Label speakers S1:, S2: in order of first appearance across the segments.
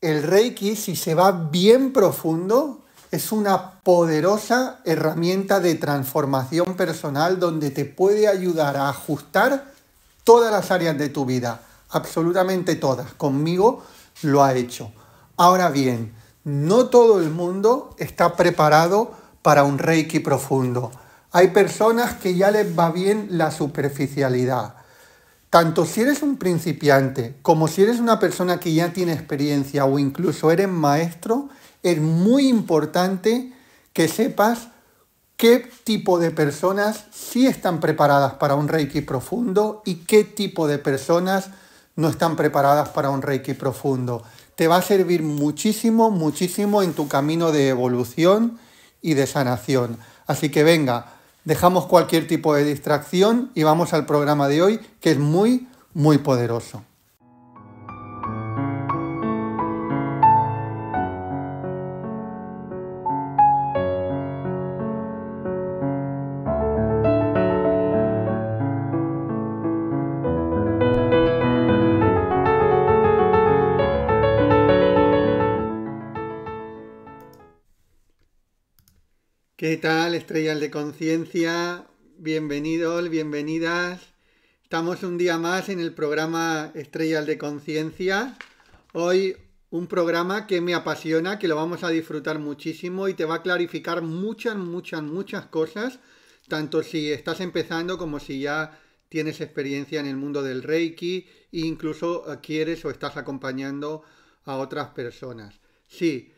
S1: el Reiki, si se va bien profundo, es una poderosa herramienta de transformación personal donde te puede ayudar a ajustar todas las áreas de tu vida, absolutamente todas. Conmigo lo ha hecho. Ahora bien, no todo el mundo está preparado para un Reiki profundo. Hay personas que ya les va bien la superficialidad tanto si eres un principiante como si eres una persona que ya tiene experiencia o incluso eres maestro, es muy importante que sepas qué tipo de personas sí están preparadas para un Reiki profundo y qué tipo de personas no están preparadas para un Reiki profundo. Te va a servir muchísimo, muchísimo en tu camino de evolución y de sanación. Así que venga, dejamos cualquier tipo de distracción y vamos al programa de hoy que es muy, muy poderoso. ¿Qué tal, estrellas de conciencia? Bienvenidos, bienvenidas. Estamos un día más en el programa Estrellas de Conciencia. Hoy un programa que me apasiona, que lo vamos a disfrutar muchísimo y te va a clarificar muchas, muchas, muchas cosas, tanto si estás empezando como si ya tienes experiencia en el mundo del Reiki e incluso quieres o estás acompañando a otras personas. Sí,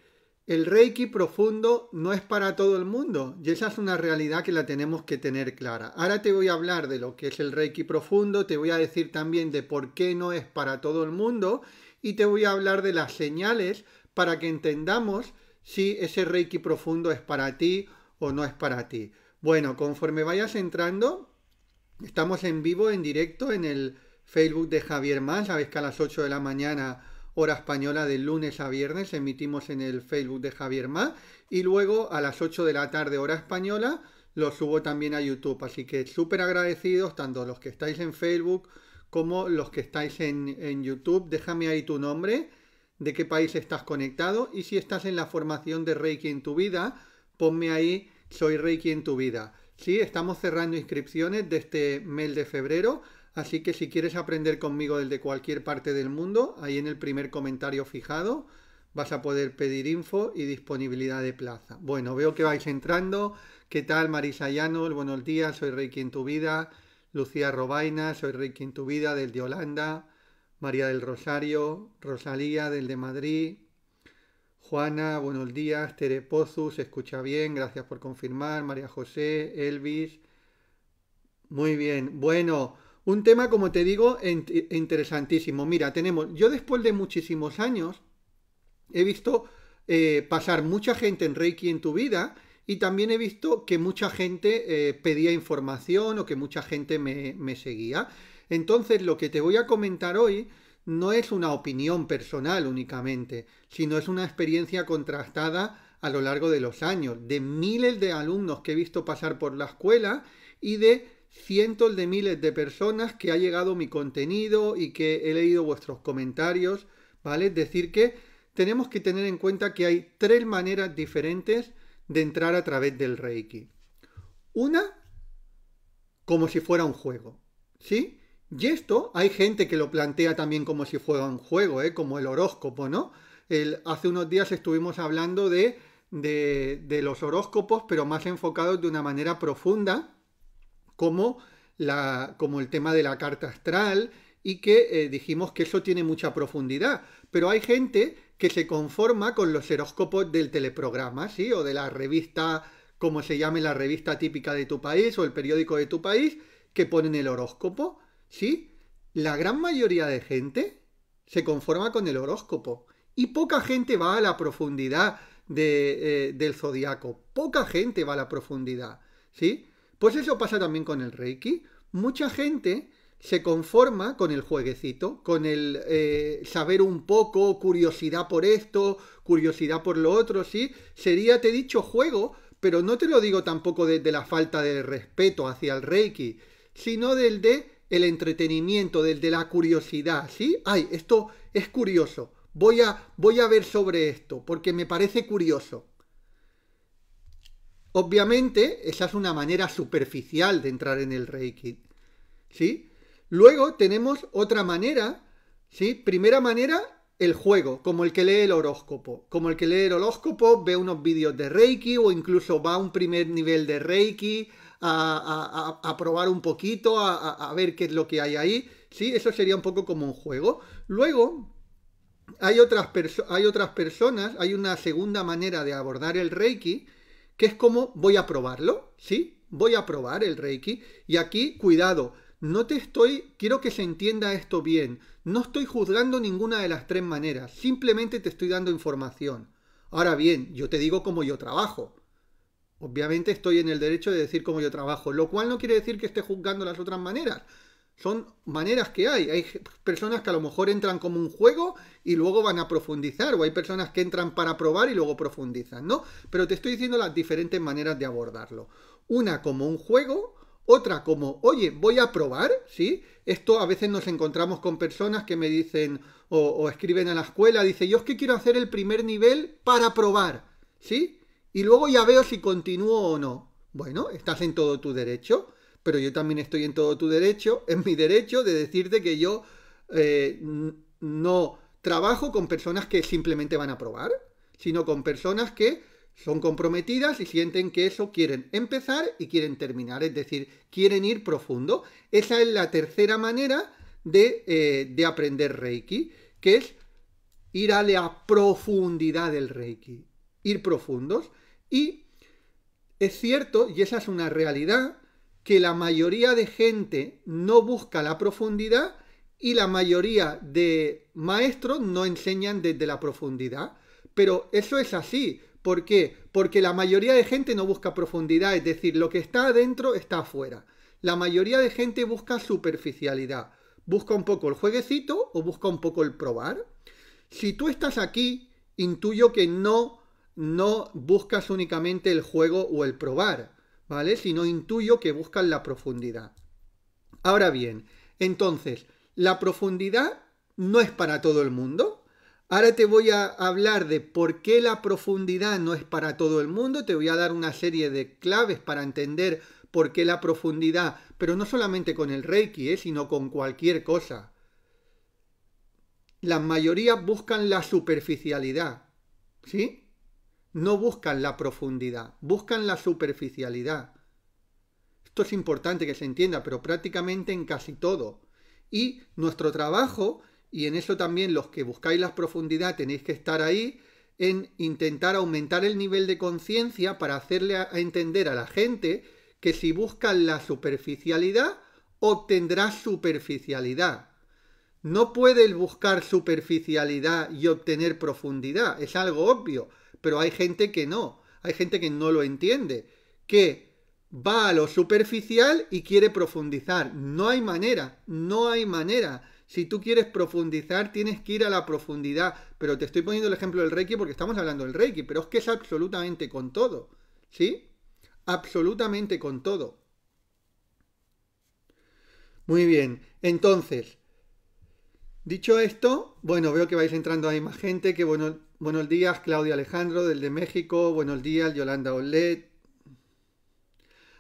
S1: el Reiki profundo no es para todo el mundo y esa es una realidad que la tenemos que tener clara. Ahora te voy a hablar de lo que es el Reiki profundo, te voy a decir también de por qué no es para todo el mundo y te voy a hablar de las señales para que entendamos si ese Reiki profundo es para ti o no es para ti. Bueno, conforme vayas entrando, estamos en vivo, en directo en el Facebook de Javier Más, sabes que a las 8 de la mañana hora española de lunes a viernes, emitimos en el Facebook de Javier Ma y luego a las 8 de la tarde hora española lo subo también a YouTube. Así que súper agradecidos, tanto los que estáis en Facebook como los que estáis en, en YouTube. Déjame ahí tu nombre, de qué país estás conectado y si estás en la formación de Reiki en tu vida, ponme ahí Soy Reiki en tu vida. Sí, estamos cerrando inscripciones de este mes de febrero Así que si quieres aprender conmigo desde cualquier parte del mundo, ahí en el primer comentario fijado vas a poder pedir info y disponibilidad de plaza. Bueno, veo que vais entrando. ¿Qué tal Marisa Llanos? Buenos días, soy Reiki en tu vida. Lucía Robaina, soy Reiki en tu vida, del de Holanda. María del Rosario, Rosalía, del de Madrid. Juana, buenos días. Tere Pozu, se escucha bien, gracias por confirmar. María José, Elvis. Muy bien, bueno. Un tema, como te digo, interesantísimo. Mira, tenemos, yo después de muchísimos años he visto eh, pasar mucha gente en Reiki en tu vida y también he visto que mucha gente eh, pedía información o que mucha gente me, me seguía. Entonces, lo que te voy a comentar hoy no es una opinión personal únicamente, sino es una experiencia contrastada a lo largo de los años, de miles de alumnos que he visto pasar por la escuela y de cientos de miles de personas que ha llegado mi contenido y que he leído vuestros comentarios, ¿vale? Es decir, que tenemos que tener en cuenta que hay tres maneras diferentes de entrar a través del Reiki. Una, como si fuera un juego, ¿sí? Y esto hay gente que lo plantea también como si fuera un juego, ¿eh? como el horóscopo, ¿no? Hace unos días estuvimos hablando de, de los horóscopos, pero más enfocados de una manera profunda como, la, como el tema de la carta astral y que eh, dijimos que eso tiene mucha profundidad. Pero hay gente que se conforma con los horóscopos del teleprograma, ¿sí? O de la revista, como se llame la revista típica de tu país o el periódico de tu país, que ponen el horóscopo, ¿sí? La gran mayoría de gente se conforma con el horóscopo y poca gente va a la profundidad de, eh, del zodiaco. Poca gente va a la profundidad, ¿sí? Pues eso pasa también con el Reiki. Mucha gente se conforma con el jueguecito, con el eh, saber un poco, curiosidad por esto, curiosidad por lo otro, ¿sí? Sería, te he dicho, juego, pero no te lo digo tampoco desde la falta de respeto hacia el Reiki, sino del de el entretenimiento, del de la curiosidad, ¿sí? Ay, esto es curioso. voy a, voy a ver sobre esto, porque me parece curioso. Obviamente, esa es una manera superficial de entrar en el Reiki. ¿Sí? Luego tenemos otra manera, ¿sí? Primera manera, el juego, como el que lee el horóscopo. Como el que lee el horóscopo, ve unos vídeos de Reiki o incluso va a un primer nivel de Reiki a, probar un poquito, a, ver qué es lo que hay ahí. ¿Sí? Eso sería un poco como un juego. Luego, hay otras, hay otras personas, hay una segunda manera de abordar el Reiki, que es como voy a probarlo, ¿sí? Voy a probar el Reiki. Y aquí, cuidado, no te estoy, quiero que se entienda esto bien, no estoy juzgando ninguna de las tres maneras, simplemente te estoy dando información. Ahora bien, yo te digo cómo yo trabajo. Obviamente estoy en el derecho de decir cómo yo trabajo, lo cual no quiere decir que esté juzgando las otras maneras. Son maneras que hay. Hay personas que a lo mejor entran como un juego y luego van a profundizar, o hay personas que entran para probar y luego profundizan, ¿no? Pero te estoy diciendo las diferentes maneras de abordarlo. Una como un juego, otra como, oye, voy a probar, ¿sí? Esto a veces nos encontramos con personas que me dicen o, escriben a la escuela, dice, yo es que quiero hacer el primer nivel para probar, ¿sí? Y luego ya veo si continúo o no. Bueno, estás en todo tu derecho, pero yo también estoy en todo tu derecho, en mi derecho de decirte que yo eh, no trabajo con personas que simplemente van a probar, sino con personas que son comprometidas y sienten que eso quieren empezar y quieren terminar, es decir, quieren ir profundo. Esa es la tercera manera de, eh, aprender Reiki, que es ir a la profundidad del Reiki, ir profundos. Y es cierto, y esa es una realidad, que la mayoría de gente no busca la profundidad y la mayoría de maestros no enseñan desde la profundidad. Pero eso es así. ¿Por qué? Porque la mayoría de gente no busca profundidad, es decir, lo que está adentro está afuera. La mayoría de gente busca superficialidad. Busca un poco el jueguecito o busca un poco el probar. Si tú estás aquí, intuyo que no, no buscas únicamente el juego o el probar, ¿vale? Sino intuyo que buscas la profundidad. Ahora bien, entonces, ¿la profundidad no es para todo el mundo? Ahora te voy a hablar de por qué la profundidad no es para todo el mundo, te voy a dar una serie de claves para entender por qué la profundidad, pero no solamente con el Reiki, ¿eh? sino con cualquier cosa. La mayoría buscan la superficialidad, ¿sí? No buscan la profundidad, buscan la superficialidad. Esto es importante que se entienda, pero prácticamente en casi todo. Y nuestro trabajo y en eso también los que buscáis la profundidad tenéis que estar ahí en intentar aumentar el nivel de conciencia para hacerle a entender a la gente que si buscan la superficialidad, obtendrás superficialidad. No puedes buscar superficialidad y obtener profundidad, es algo obvio, pero hay gente que no, hay gente que no lo entiende, que va a lo superficial y quiere profundizar. No hay manera, no hay manera. Si tú quieres profundizar, tienes que ir a la profundidad. Pero te estoy poniendo el ejemplo del Reiki porque estamos hablando del Reiki, pero es que es absolutamente con todo. ¿Sí? Absolutamente con todo. Muy bien. Entonces, dicho esto, bueno, veo que vais entrando ahí más gente. Que bueno, buenos días, Claudia Alejandro, del de México. Buenos días, Yolanda Olet.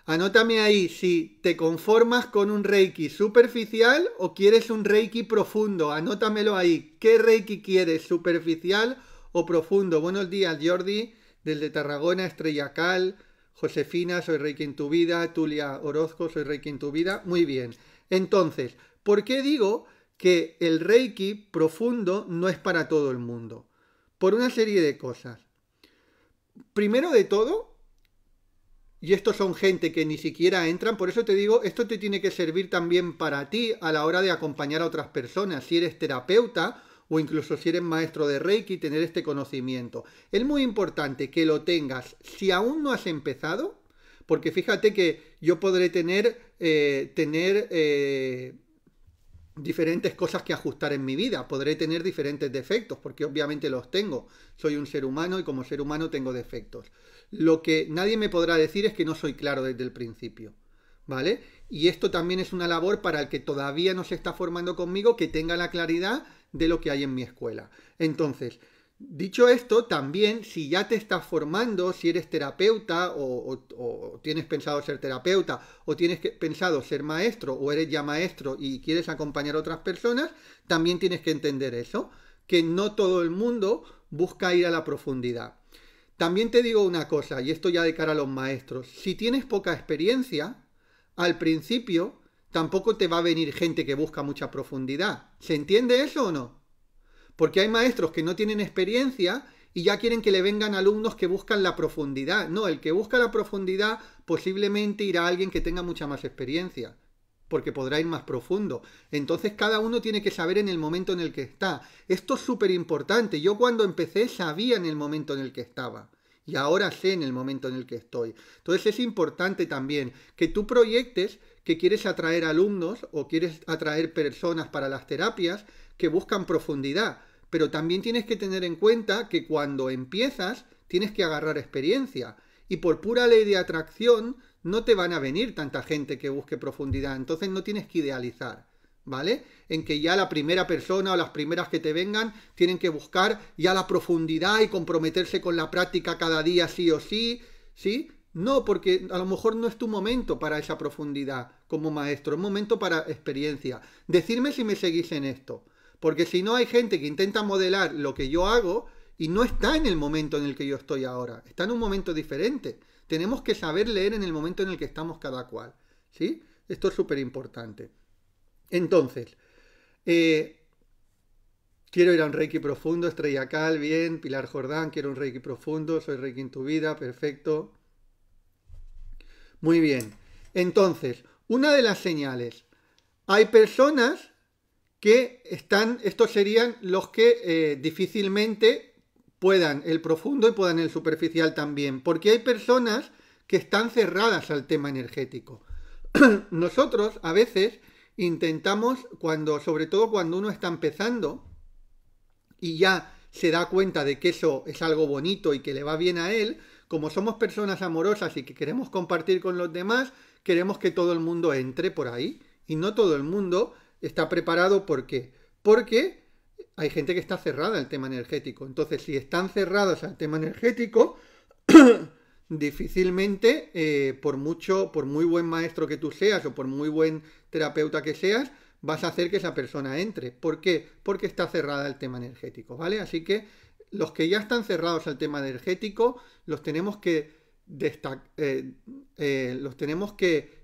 S1: Anótame ahí si te conformas con un Reiki superficial o quieres un Reiki profundo. Anótamelo ahí. ¿Qué Reiki quieres? ¿Superficial o profundo? Buenos días, Jordi, desde Tarragona, Estrella Cal. Josefina, soy Reiki en tu vida. Tulia Orozco, soy Reiki en tu vida. Muy bien. Entonces, ¿por qué digo que el Reiki profundo no es para todo el mundo? Por una serie de cosas. Primero de todo, y estos son gente que ni siquiera entran, por eso te digo, esto te tiene que servir también para ti a la hora de acompañar a otras personas, si eres terapeuta o incluso si eres maestro de Reiki, tener este conocimiento. Es muy importante que lo tengas si aún no has empezado, porque fíjate que yo podré tener, eh, tener eh, diferentes cosas que ajustar en mi vida, podré tener diferentes defectos, porque obviamente los tengo. Soy un ser humano y como ser humano tengo defectos. Lo que nadie me podrá decir es que no soy claro desde el principio. ¿Vale? Y esto también es una labor para el que todavía no se está formando conmigo, que tenga la claridad de lo que hay en mi escuela. Entonces, Dicho esto, también si ya te estás formando, si eres terapeuta o, tienes pensado ser terapeuta o tienes pensado ser maestro o eres ya maestro y quieres acompañar a otras personas, también tienes que entender eso, que no todo el mundo busca ir a la profundidad. También te digo una cosa, y esto ya de cara a los maestros, si tienes poca experiencia, al principio tampoco te va a venir gente que busca mucha profundidad. ¿Se entiende eso o no? Porque hay maestros que no tienen experiencia y ya quieren que le vengan alumnos que buscan la profundidad. No, el que busca la profundidad posiblemente irá a alguien que tenga mucha más experiencia, porque podrá ir más profundo. Entonces cada uno tiene que saber en el momento en el que está. Esto es súper importante. Yo cuando empecé sabía en el momento en el que estaba. Y ahora sé en el momento en el que estoy. Entonces es importante también que tú proyectes que quieres atraer alumnos o quieres atraer personas para las terapias que buscan profundidad, pero también tienes que tener en cuenta que cuando empiezas tienes que agarrar experiencia y por pura ley de atracción no te van a venir tanta gente que busque profundidad, entonces no tienes que idealizar, ¿vale? En que ya la primera persona o las primeras que te vengan tienen que buscar ya la profundidad y comprometerse con la práctica cada día sí o sí, ¿sí? No, porque a lo mejor no es tu momento para esa profundidad como maestro, es momento para experiencia. Decirme si me seguís en esto. Porque si no hay gente que intenta modelar lo que yo hago y no está en el momento en el que yo estoy ahora, está en un momento diferente. Tenemos que saber leer en el momento en el que estamos cada cual. ¿Sí? Esto es súper importante. Entonces, eh, quiero ir a un Reiki profundo, Estrella Cal, bien, Pilar Jordán, quiero un Reiki profundo, soy Reiki en tu vida, perfecto. Muy bien. Entonces, una de las señales. Hay personas que están, estos serían los que eh, difícilmente puedan el profundo y puedan el superficial también, porque hay personas que están cerradas al tema energético. Nosotros a veces intentamos, cuando, sobre todo cuando uno está empezando y ya se da cuenta de que eso es algo bonito y que le va bien a él, como somos personas amorosas y que queremos compartir con los demás, queremos que todo el mundo entre por ahí. Y no todo el mundo está preparado, ¿por qué? Porque hay gente que está cerrada al tema energético. Entonces, si están cerrados al tema energético, difícilmente, eh, por mucho, por muy buen maestro que tú seas o por muy buen terapeuta que seas, vas a hacer que esa persona entre. ¿Por qué? Porque está cerrada al tema energético, ¿vale? Así que los que ya están cerrados al tema energético, los tenemos que eh, eh, los tenemos que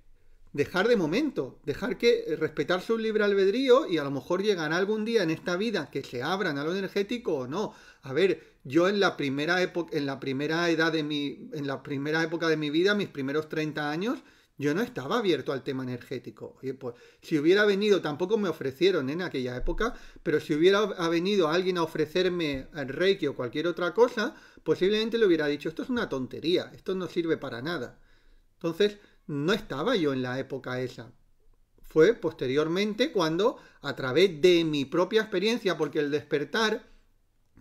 S1: dejar de momento, dejar que eh, respetar su libre albedrío y a lo mejor llegará algún día en esta vida que se abran a lo energético o no. A ver, yo en la primera época, en la primera edad de mi, en la primera época de mi vida, mis primeros 30 años, yo no estaba abierto al tema energético. pues, si hubiera venido, tampoco me ofrecieron en aquella época, pero si hubiera venido alguien a ofrecerme el Reiki o cualquier otra cosa, posiblemente le hubiera dicho, esto es una tontería, esto no sirve para nada. Entonces, no estaba yo en la época esa. Fue posteriormente cuando, a través de mi propia experiencia, porque el despertar,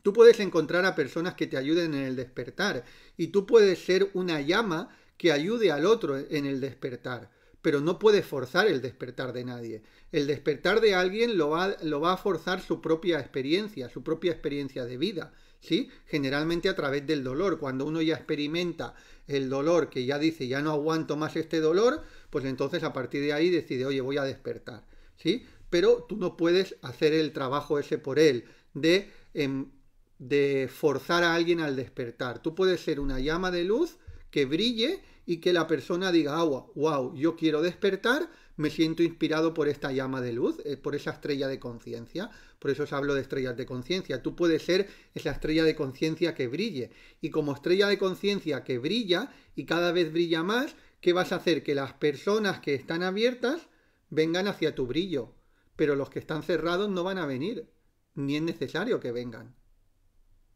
S1: tú puedes encontrar a personas que te ayuden en el despertar y tú puedes ser una llama que ayude al otro en el despertar, pero no puedes forzar el despertar de nadie. El despertar de alguien lo va, lo va a forzar su propia experiencia, su propia experiencia de vida. ¿Sí? Generalmente a través del dolor. Cuando uno ya experimenta el dolor, que ya dice, ya no aguanto más este dolor, pues entonces a partir de ahí decide, oye, voy a despertar, ¿sí? Pero tú no puedes hacer el trabajo ese por él, de, em, de forzar a alguien al despertar. Tú puedes ser una llama de luz que brille y que la persona diga, wow, wow, yo quiero despertar, me siento inspirado por esta llama de luz, eh, por esa estrella de conciencia. Por eso os hablo de estrellas de conciencia. Tú puedes ser esa estrella de conciencia que brille. Y como estrella de conciencia que brilla y cada vez brilla más, ¿qué vas a hacer? Que las personas que están abiertas vengan hacia tu brillo. Pero los que están cerrados no van a venir. Ni es necesario que vengan.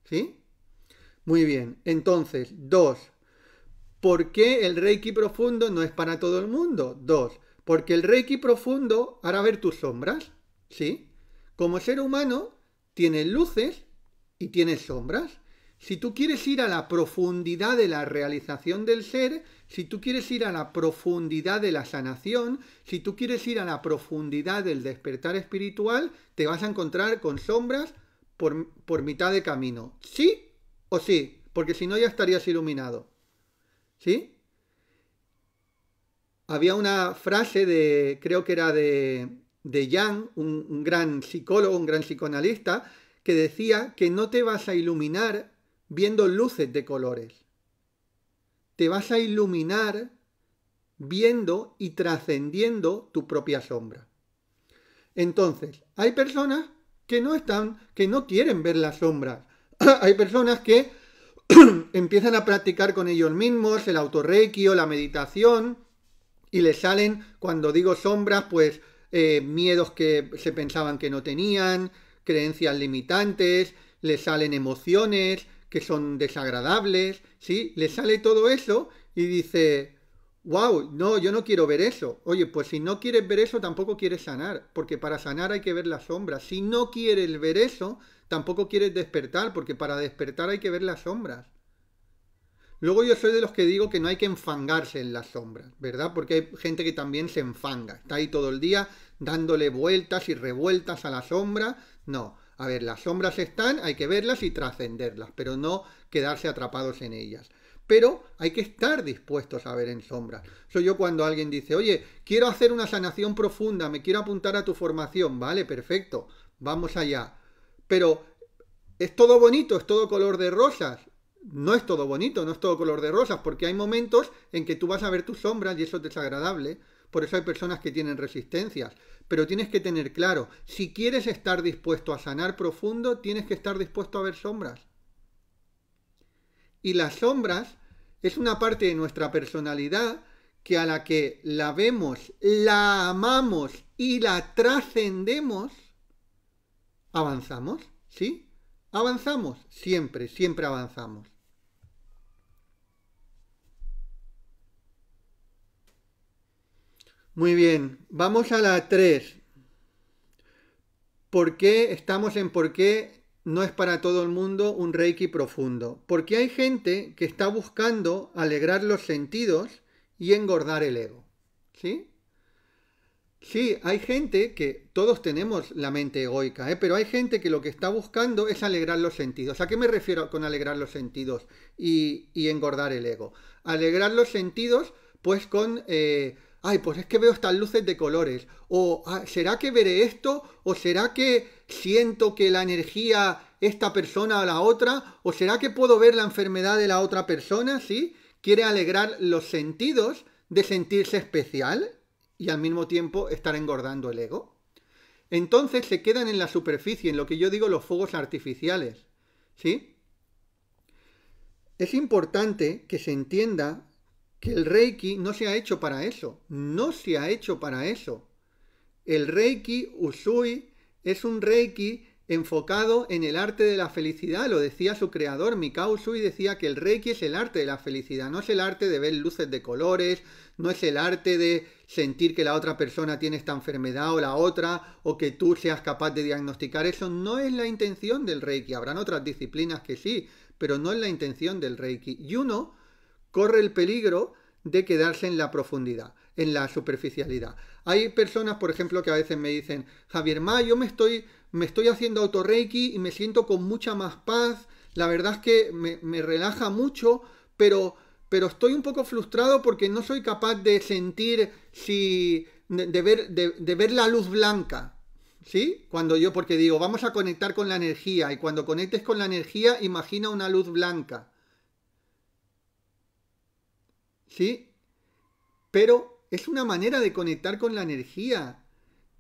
S1: ¿Sí? Muy bien. Entonces, dos. ¿Por qué el Reiki profundo no es para todo el mundo? Dos porque el Reiki profundo hará ver tus sombras, ¿sí? Como ser humano, tienes luces y tienes sombras. si tú quieres ir a la profundidad de la realización del ser, si tú quieres ir a la profundidad de la sanación, si tú quieres ir a la profundidad del despertar espiritual, te vas a encontrar con sombras por, por mitad de camino. ¿Sí o sí? Porque si no ya estarías iluminado. ¿Sí? Había una frase de, creo que era de, de Yang, un, gran psicólogo, un gran psicoanalista, que decía que no te vas a iluminar viendo luces de colores. Te vas a iluminar viendo y trascendiendo tu propia sombra. Entonces, hay personas que no están, que no quieren ver las sombras. hay personas que empiezan a practicar con ellos mismos el autorreiki o la meditación y les salen, cuando digo sombras, pues eh, miedos que se pensaban que no tenían, creencias limitantes, les salen emociones que son desagradables, ¿sí? Les sale todo eso y dice, wow, no, yo no quiero ver eso. Oye, pues si no quieres ver eso, tampoco quieres sanar, porque para sanar hay que ver las sombras. Si no quieres ver eso, tampoco quieres despertar, porque para despertar hay que ver las sombras. Luego yo soy de los que digo que no hay que enfangarse en las sombras, ¿verdad? Porque hay gente que también se enfanga, está ahí todo el día dándole vueltas y revueltas a la sombra. No, a ver, las sombras están, hay que verlas y trascenderlas, pero no quedarse atrapados en ellas. Pero hay que estar dispuestos a ver en sombras. Soy yo cuando alguien dice, oye, quiero hacer una sanación profunda, me quiero apuntar a tu formación, vale, perfecto, vamos allá. Pero es todo bonito, es todo color de rosas no es todo bonito, no es todo color de rosas, porque hay momentos en que tú vas a ver tus sombras y eso es desagradable. Por eso hay personas que tienen resistencias. Pero tienes que tener claro, si quieres estar dispuesto a sanar profundo, tienes que estar dispuesto a ver sombras. Y las sombras es una parte de nuestra personalidad que a la que la vemos, la amamos y la trascendemos, avanzamos, ¿sí? Avanzamos, siempre, siempre avanzamos. Muy bien, vamos a la 3. ¿Por qué estamos en por qué no es para todo el mundo un reiki profundo? Porque hay gente que está buscando alegrar los sentidos y engordar el ego. ¿Sí? Sí, hay gente que todos tenemos la mente egoica, ¿eh? pero hay gente que lo que está buscando es alegrar los sentidos. ¿A qué me refiero con alegrar los sentidos y, engordar el ego? Alegrar los sentidos, pues con eh, ay, pues es que veo estas luces de colores, o ah, ¿será que veré esto? ¿O será que siento que la energía, esta persona o la otra? ¿O será que puedo ver la enfermedad de la otra persona? ¿Sí? Quiere alegrar los sentidos de sentirse especial y al mismo tiempo estar engordando el ego. Entonces se quedan en la superficie, en lo que yo digo los fuegos artificiales. ¿Sí? Es importante que se entienda que el Reiki no se ha hecho para eso, no se ha hecho para eso. El Reiki Usui es un Reiki enfocado en el arte de la felicidad, lo decía su creador, Mikao Usui decía que el Reiki es el arte de la felicidad, no es el arte de ver luces de colores, no es el arte de sentir que la otra persona tiene esta enfermedad o la otra, o que tú seas capaz de diagnosticar eso, no es la intención del Reiki, habrán otras disciplinas que sí, pero no es la intención del Reiki. Y uno corre el peligro de quedarse en la profundidad, en la superficialidad. Hay personas, por ejemplo, que a veces me dicen, Javier Ma, yo me estoy, me estoy haciendo autorreiki y me siento con mucha más paz, la verdad es que me, relaja mucho, pero, pero estoy un poco frustrado porque no soy capaz de sentir si, de, ver, de ver la luz blanca. ¿Sí? Cuando yo, porque digo, vamos a conectar con la energía y cuando conectes con la energía, imagina una luz blanca. ¿Sí? Pero es una manera de conectar con la energía.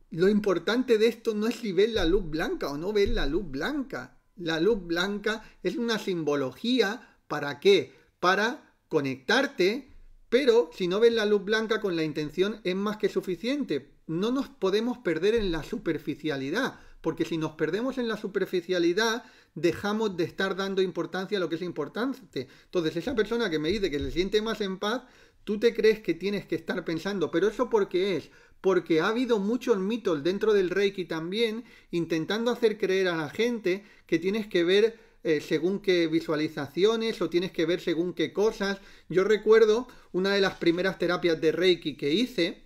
S1: Lo importante de esto no es si ves la luz blanca o no ves la luz blanca. La luz blanca es una simbología para qué? Para conectarte, pero si no ves la luz blanca con la intención es más que suficiente. No nos podemos perder en la superficialidad, porque si nos perdemos en la superficialidad, dejamos de estar dando importancia a lo que es importante. Entonces, esa persona que me dice que se siente más en paz, tú te crees que tienes que estar pensando, pero eso por qué es? Porque ha habido muchos mitos dentro del Reiki también, intentando hacer creer a la gente que tienes que ver eh, según qué visualizaciones o tienes que ver según qué cosas. Yo recuerdo una de las primeras terapias de Reiki que hice,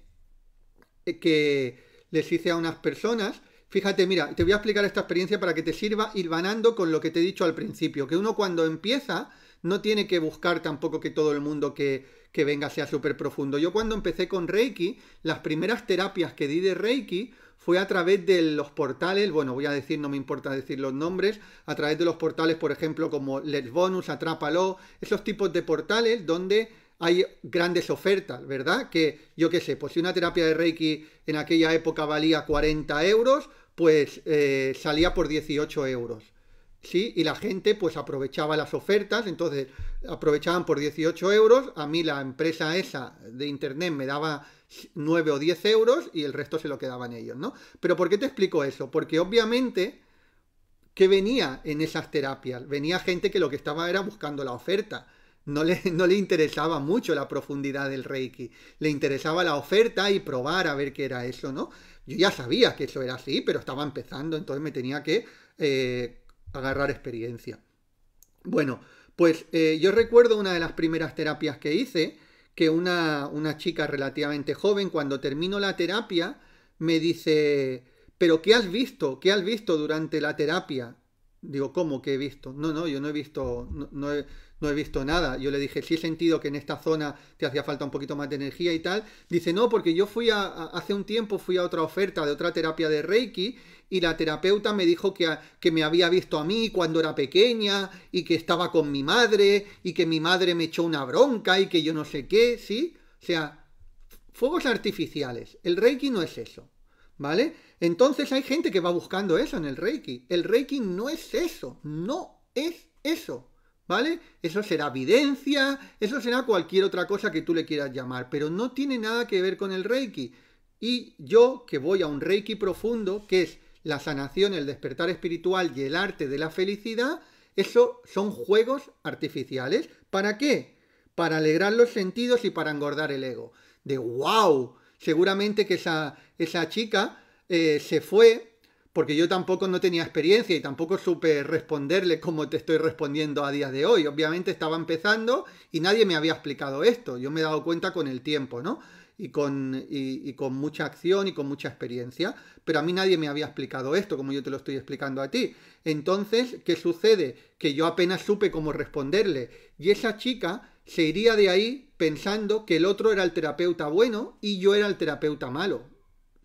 S1: eh, que les hice a unas personas. Fíjate, mira, te voy a explicar esta experiencia para que te sirva ir vanando con lo que te he dicho al principio, que uno cuando empieza no tiene que buscar tampoco que todo el mundo que, que venga sea súper profundo. Yo cuando empecé con Reiki, las primeras terapias que di de Reiki fue a través de los portales, bueno, voy a decir, no me importa decir los nombres, a través de los portales, por ejemplo, como Let's Bonus, Atrápalo, esos tipos de portales donde hay grandes ofertas, ¿verdad? Que yo qué sé, pues si una terapia de Reiki en aquella época valía 40 euros, pues eh, salía por 18 euros. ¿Sí? Y la gente pues aprovechaba las ofertas, entonces aprovechaban por 18 euros, a mí la empresa esa de internet me daba 9 o 10 euros y el resto se lo quedaban ellos, ¿no? Pero ¿por qué te explico eso? Porque obviamente, ¿qué venía en esas terapias? Venía gente que lo que estaba era buscando la oferta. No le, no le interesaba mucho la profundidad del Reiki. Le interesaba la oferta y probar a ver qué era eso, ¿no? Yo ya sabía que eso era así, pero estaba empezando, entonces me tenía que eh, agarrar experiencia. Bueno, pues eh, yo recuerdo una de las primeras terapias que hice, que una, una chica relativamente joven, cuando termino la terapia, me dice, pero ¿qué has visto? ¿Qué has visto durante la terapia? Digo, ¿cómo que he visto? No, no, yo no he visto, no, no, he, visto nada. Yo le dije, sí he sentido que en esta zona te hacía falta un poquito más de energía y tal. Dice, no, porque yo fui a, hace un tiempo fui a otra oferta de otra terapia de Reiki y la terapeuta me dijo que, que, me había visto a mí cuando era pequeña y que estaba con mi madre y que mi madre me echó una bronca y que yo no sé qué, ¿sí? O sea, fuegos artificiales. El Reiki no es eso, ¿vale? Entonces hay gente que va buscando eso en el Reiki. El Reiki no es eso, no es eso. ¿Vale? Eso será evidencia, eso será cualquier otra cosa que tú le quieras llamar, pero no tiene nada que ver con el Reiki. Y yo que voy a un Reiki profundo, que es la sanación, el despertar espiritual y el arte de la felicidad, eso son juegos artificiales. ¿Para qué? Para alegrar los sentidos y para engordar el ego. De wow, seguramente que esa, esa chica eh, se fue porque yo tampoco no tenía experiencia y tampoco supe responderle como te estoy respondiendo a día de hoy. Obviamente estaba empezando y nadie me había explicado esto. Yo me he dado cuenta con el tiempo, ¿no? y con, y, con mucha acción y con mucha experiencia, pero a mí nadie me había explicado esto, como yo te lo estoy explicando a ti. Entonces, ¿qué sucede? Que yo apenas supe cómo responderle, y esa chica se iría de ahí pensando que el otro era el terapeuta bueno y yo era el terapeuta malo.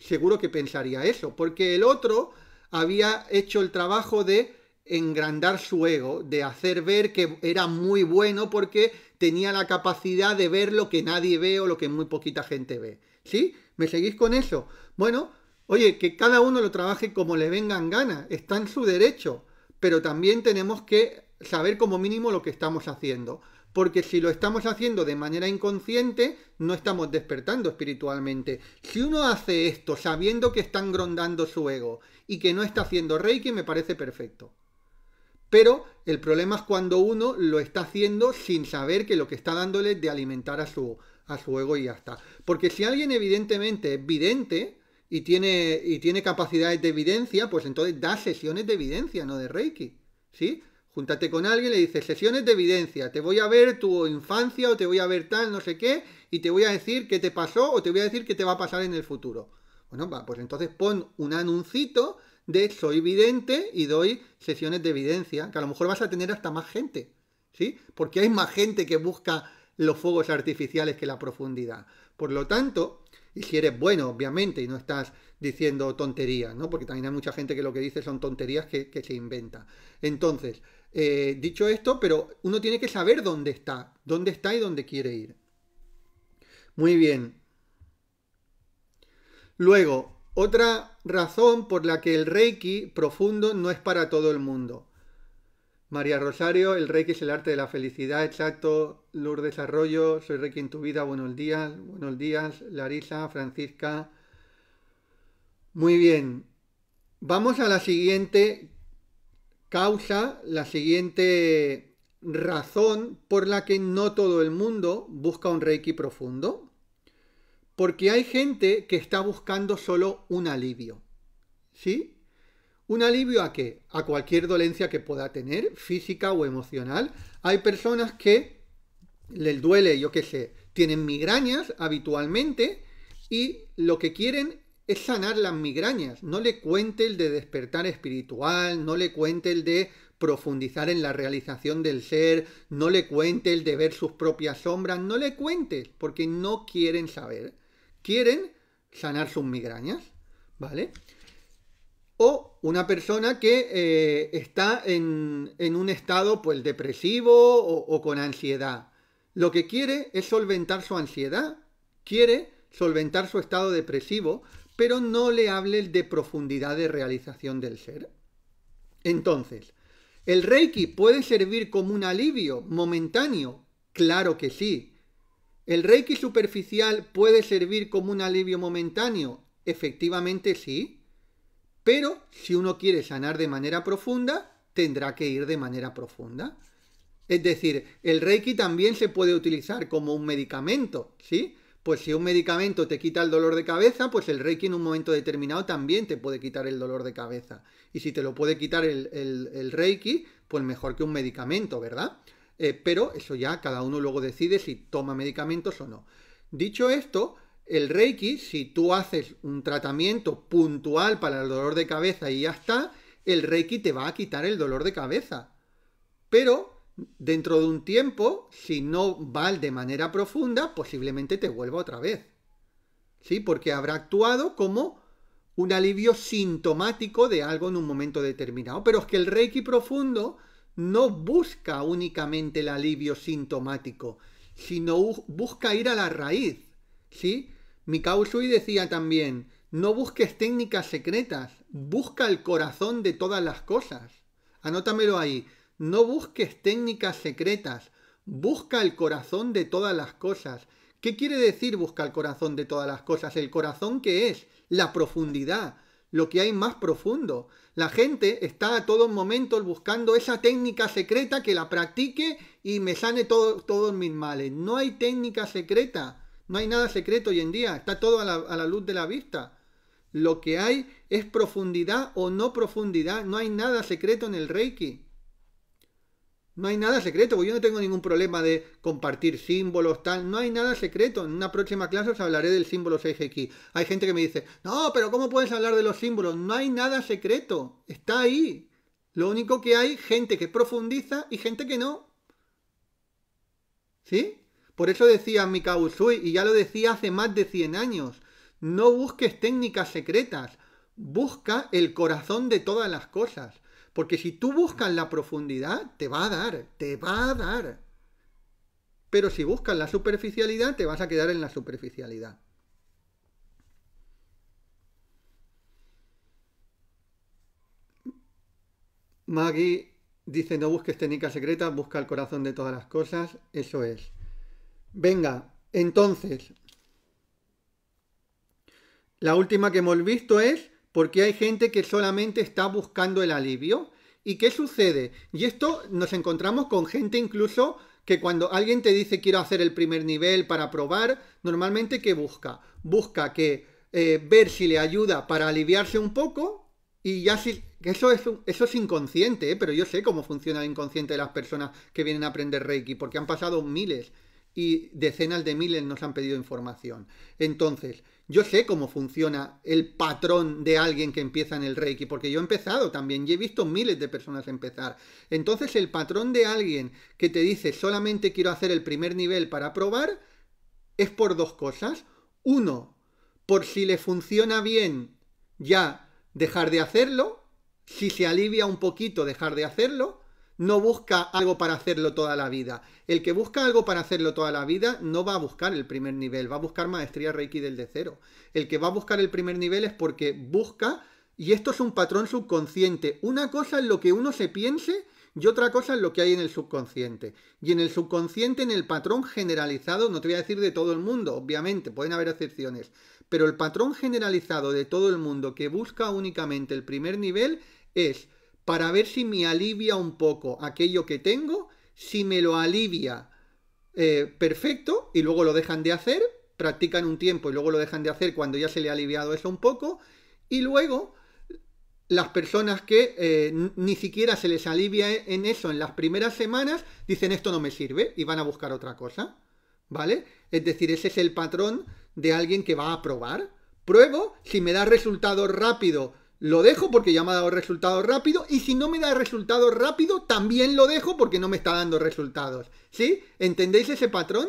S1: Seguro que pensaría eso, porque el otro había hecho el trabajo de engrandar su ego, de hacer ver que era muy bueno porque tenía la capacidad de ver lo que nadie ve o lo que muy poquita gente ve. ¿Sí? ¿Me seguís con eso? Bueno, oye, que cada uno lo trabaje como le vengan ganas, está en su derecho, pero también tenemos que saber como mínimo lo que estamos haciendo. Porque si lo estamos haciendo de manera inconsciente, no estamos despertando espiritualmente. Si uno hace esto sabiendo que está engrondando su ego y que no está haciendo reiki, me parece perfecto. Pero el problema es cuando uno lo está haciendo sin saber que lo que está dándole es de alimentar a su, a su ego y ya está. Porque si alguien evidentemente es vidente y tiene, y tiene capacidades de evidencia, pues entonces da sesiones de evidencia, no de Reiki. ¿Sí? Júntate con alguien le dices sesiones de evidencia, te voy a ver tu infancia o te voy a ver tal, no sé qué, y te voy a decir qué te pasó o te voy a decir qué te va a pasar en el futuro. Bueno, va, pues entonces pon un anuncito de soy vidente y doy sesiones de evidencia, que a lo mejor vas a tener hasta más gente, ¿sí? Porque hay más gente que busca los fuegos artificiales que la profundidad. Por lo tanto, y si eres bueno, obviamente, y no estás diciendo tonterías, ¿no? Porque también hay mucha gente que lo que dice son tonterías que, se inventa. Entonces, eh, dicho esto, pero uno tiene que saber dónde está, dónde está y dónde quiere ir. Muy bien. Luego, otra razón por la que el Reiki profundo no es para todo el mundo. María Rosario, el Reiki es el arte de la felicidad, exacto. Lourdes Arroyo, soy Reiki en tu vida, buenos días, buenos días. Larisa, Francisca. Muy bien. Vamos a la siguiente causa, la siguiente razón por la que no todo el mundo busca un Reiki profundo. Porque hay gente que está buscando solo un alivio. ¿Sí? ¿Un alivio a qué? A cualquier dolencia que pueda tener, física o emocional. Hay personas que les duele, yo qué sé, tienen migrañas habitualmente y lo que quieren es sanar las migrañas. No le cuente el de despertar espiritual, no le cuente el de profundizar en la realización del ser, no le cuente el de ver sus propias sombras, no le cuentes, porque no quieren saber. Quieren sanar sus migrañas, ¿vale? O una persona que eh, está en, un estado pues depresivo o con ansiedad. Lo que quiere es solventar su ansiedad, quiere solventar su estado depresivo, pero no le hables de profundidad de realización del ser. Entonces, ¿el Reiki puede servir como un alivio momentáneo? Claro que sí. ¿El Reiki superficial puede servir como un alivio momentáneo? Efectivamente sí. Pero si uno quiere sanar de manera profunda, tendrá que ir de manera profunda. Es decir, el Reiki también se puede utilizar como un medicamento, ¿sí? Pues si un medicamento te quita el dolor de cabeza, pues el Reiki en un momento determinado también te puede quitar el dolor de cabeza. Y si te lo puede quitar el, Reiki, pues mejor que un medicamento, ¿verdad? Eh, pero eso ya cada uno luego decide si toma medicamentos o no. Dicho esto, el Reiki, si tú haces un tratamiento puntual para el dolor de cabeza y ya está, el Reiki te va a quitar el dolor de cabeza. Pero dentro de un tiempo, si no va de manera profunda, posiblemente te vuelva otra vez. ¿Sí? Porque habrá actuado como un alivio sintomático de algo en un momento determinado. Pero es que el Reiki profundo no busca únicamente el alivio sintomático, sino busca ir a la raíz. ¿Sí? Mikao Sui decía también, no busques técnicas secretas, busca el corazón de todas las cosas. Anótamelo ahí, no busques técnicas secretas, busca el corazón de todas las cosas. ¿Qué quiere decir busca el corazón de todas las cosas? El corazón que es la profundidad, lo que hay más profundo. La gente está a todos momentos buscando esa técnica secreta que la practique y me sane todos mis males. No hay técnica secreta. No hay nada secreto hoy en día, está todo a la, luz de la vista. Lo que hay es profundidad o no profundidad, no hay nada secreto en el Reiki. No hay nada secreto, porque yo no tengo ningún problema de compartir símbolos, tal, no hay nada secreto. En una próxima clase os hablaré del símbolo Seijeki. Hay gente que me dice, no, pero ¿cómo puedes hablar de los símbolos? No hay nada secreto, está ahí. Lo único que hay, gente que profundiza y gente que no. ¿Sí? Por eso decía Mikao Usui, y ya lo decía hace más de 100 años, no busques técnicas secretas, busca el corazón de todas las cosas. Porque si tú buscas la profundidad, te va a dar, te va a dar. Pero si buscas la superficialidad, te vas a quedar en la superficialidad. Maggie dice, no busques técnicas secretas, busca el corazón de todas las cosas. Eso es. Venga, entonces, la última que hemos visto es porque hay gente que solamente está buscando el alivio. ¿Y qué sucede? Y esto nos encontramos con gente incluso que cuando alguien te dice quiero hacer el primer nivel para probar, normalmente ¿qué busca? Busca que eh, ver si le ayuda para aliviarse un poco y ya si... Eso es, eso es inconsciente, ¿eh? pero yo sé cómo funciona el inconsciente de las personas que vienen a aprender Reiki, porque han pasado miles y decenas de miles nos han pedido información. Entonces, yo sé cómo funciona el patrón de alguien que empieza en el Reiki, porque yo he empezado también y he visto miles de personas empezar. Entonces, el patrón de alguien que te dice solamente quiero hacer el primer nivel para probar es por dos cosas. Uno, por si le funciona bien ya dejar de hacerlo, si se alivia un poquito dejar de hacerlo, no busca algo para hacerlo toda la vida. El que busca algo para hacerlo toda la vida no va a buscar el primer nivel, va a buscar maestría Reiki del de cero. El que va a buscar el primer nivel es porque busca, y esto es un patrón subconsciente. Una cosa es lo que uno se piense y otra cosa es lo que hay en el subconsciente. Y en el subconsciente, en el patrón generalizado, no te voy a decir de todo el mundo, obviamente, pueden haber excepciones, pero el patrón generalizado de todo el mundo que busca únicamente el primer nivel es para ver si me alivia un poco aquello que tengo, si me lo alivia eh, perfecto y luego lo dejan de hacer, practican un tiempo y luego lo dejan de hacer cuando ya se le ha aliviado eso un poco, y luego las personas que eh, ni siquiera se les alivia en eso en las primeras semanas, dicen esto no me sirve y van a buscar otra cosa. ¿Vale? Es decir, ese es el patrón de alguien que va a probar. Pruebo, si me da resultado rápido, lo dejo porque ya me ha dado resultado rápido y si no me da resultado rápido, también lo dejo porque no me está dando resultados. ¿Sí? ¿Entendéis ese patrón?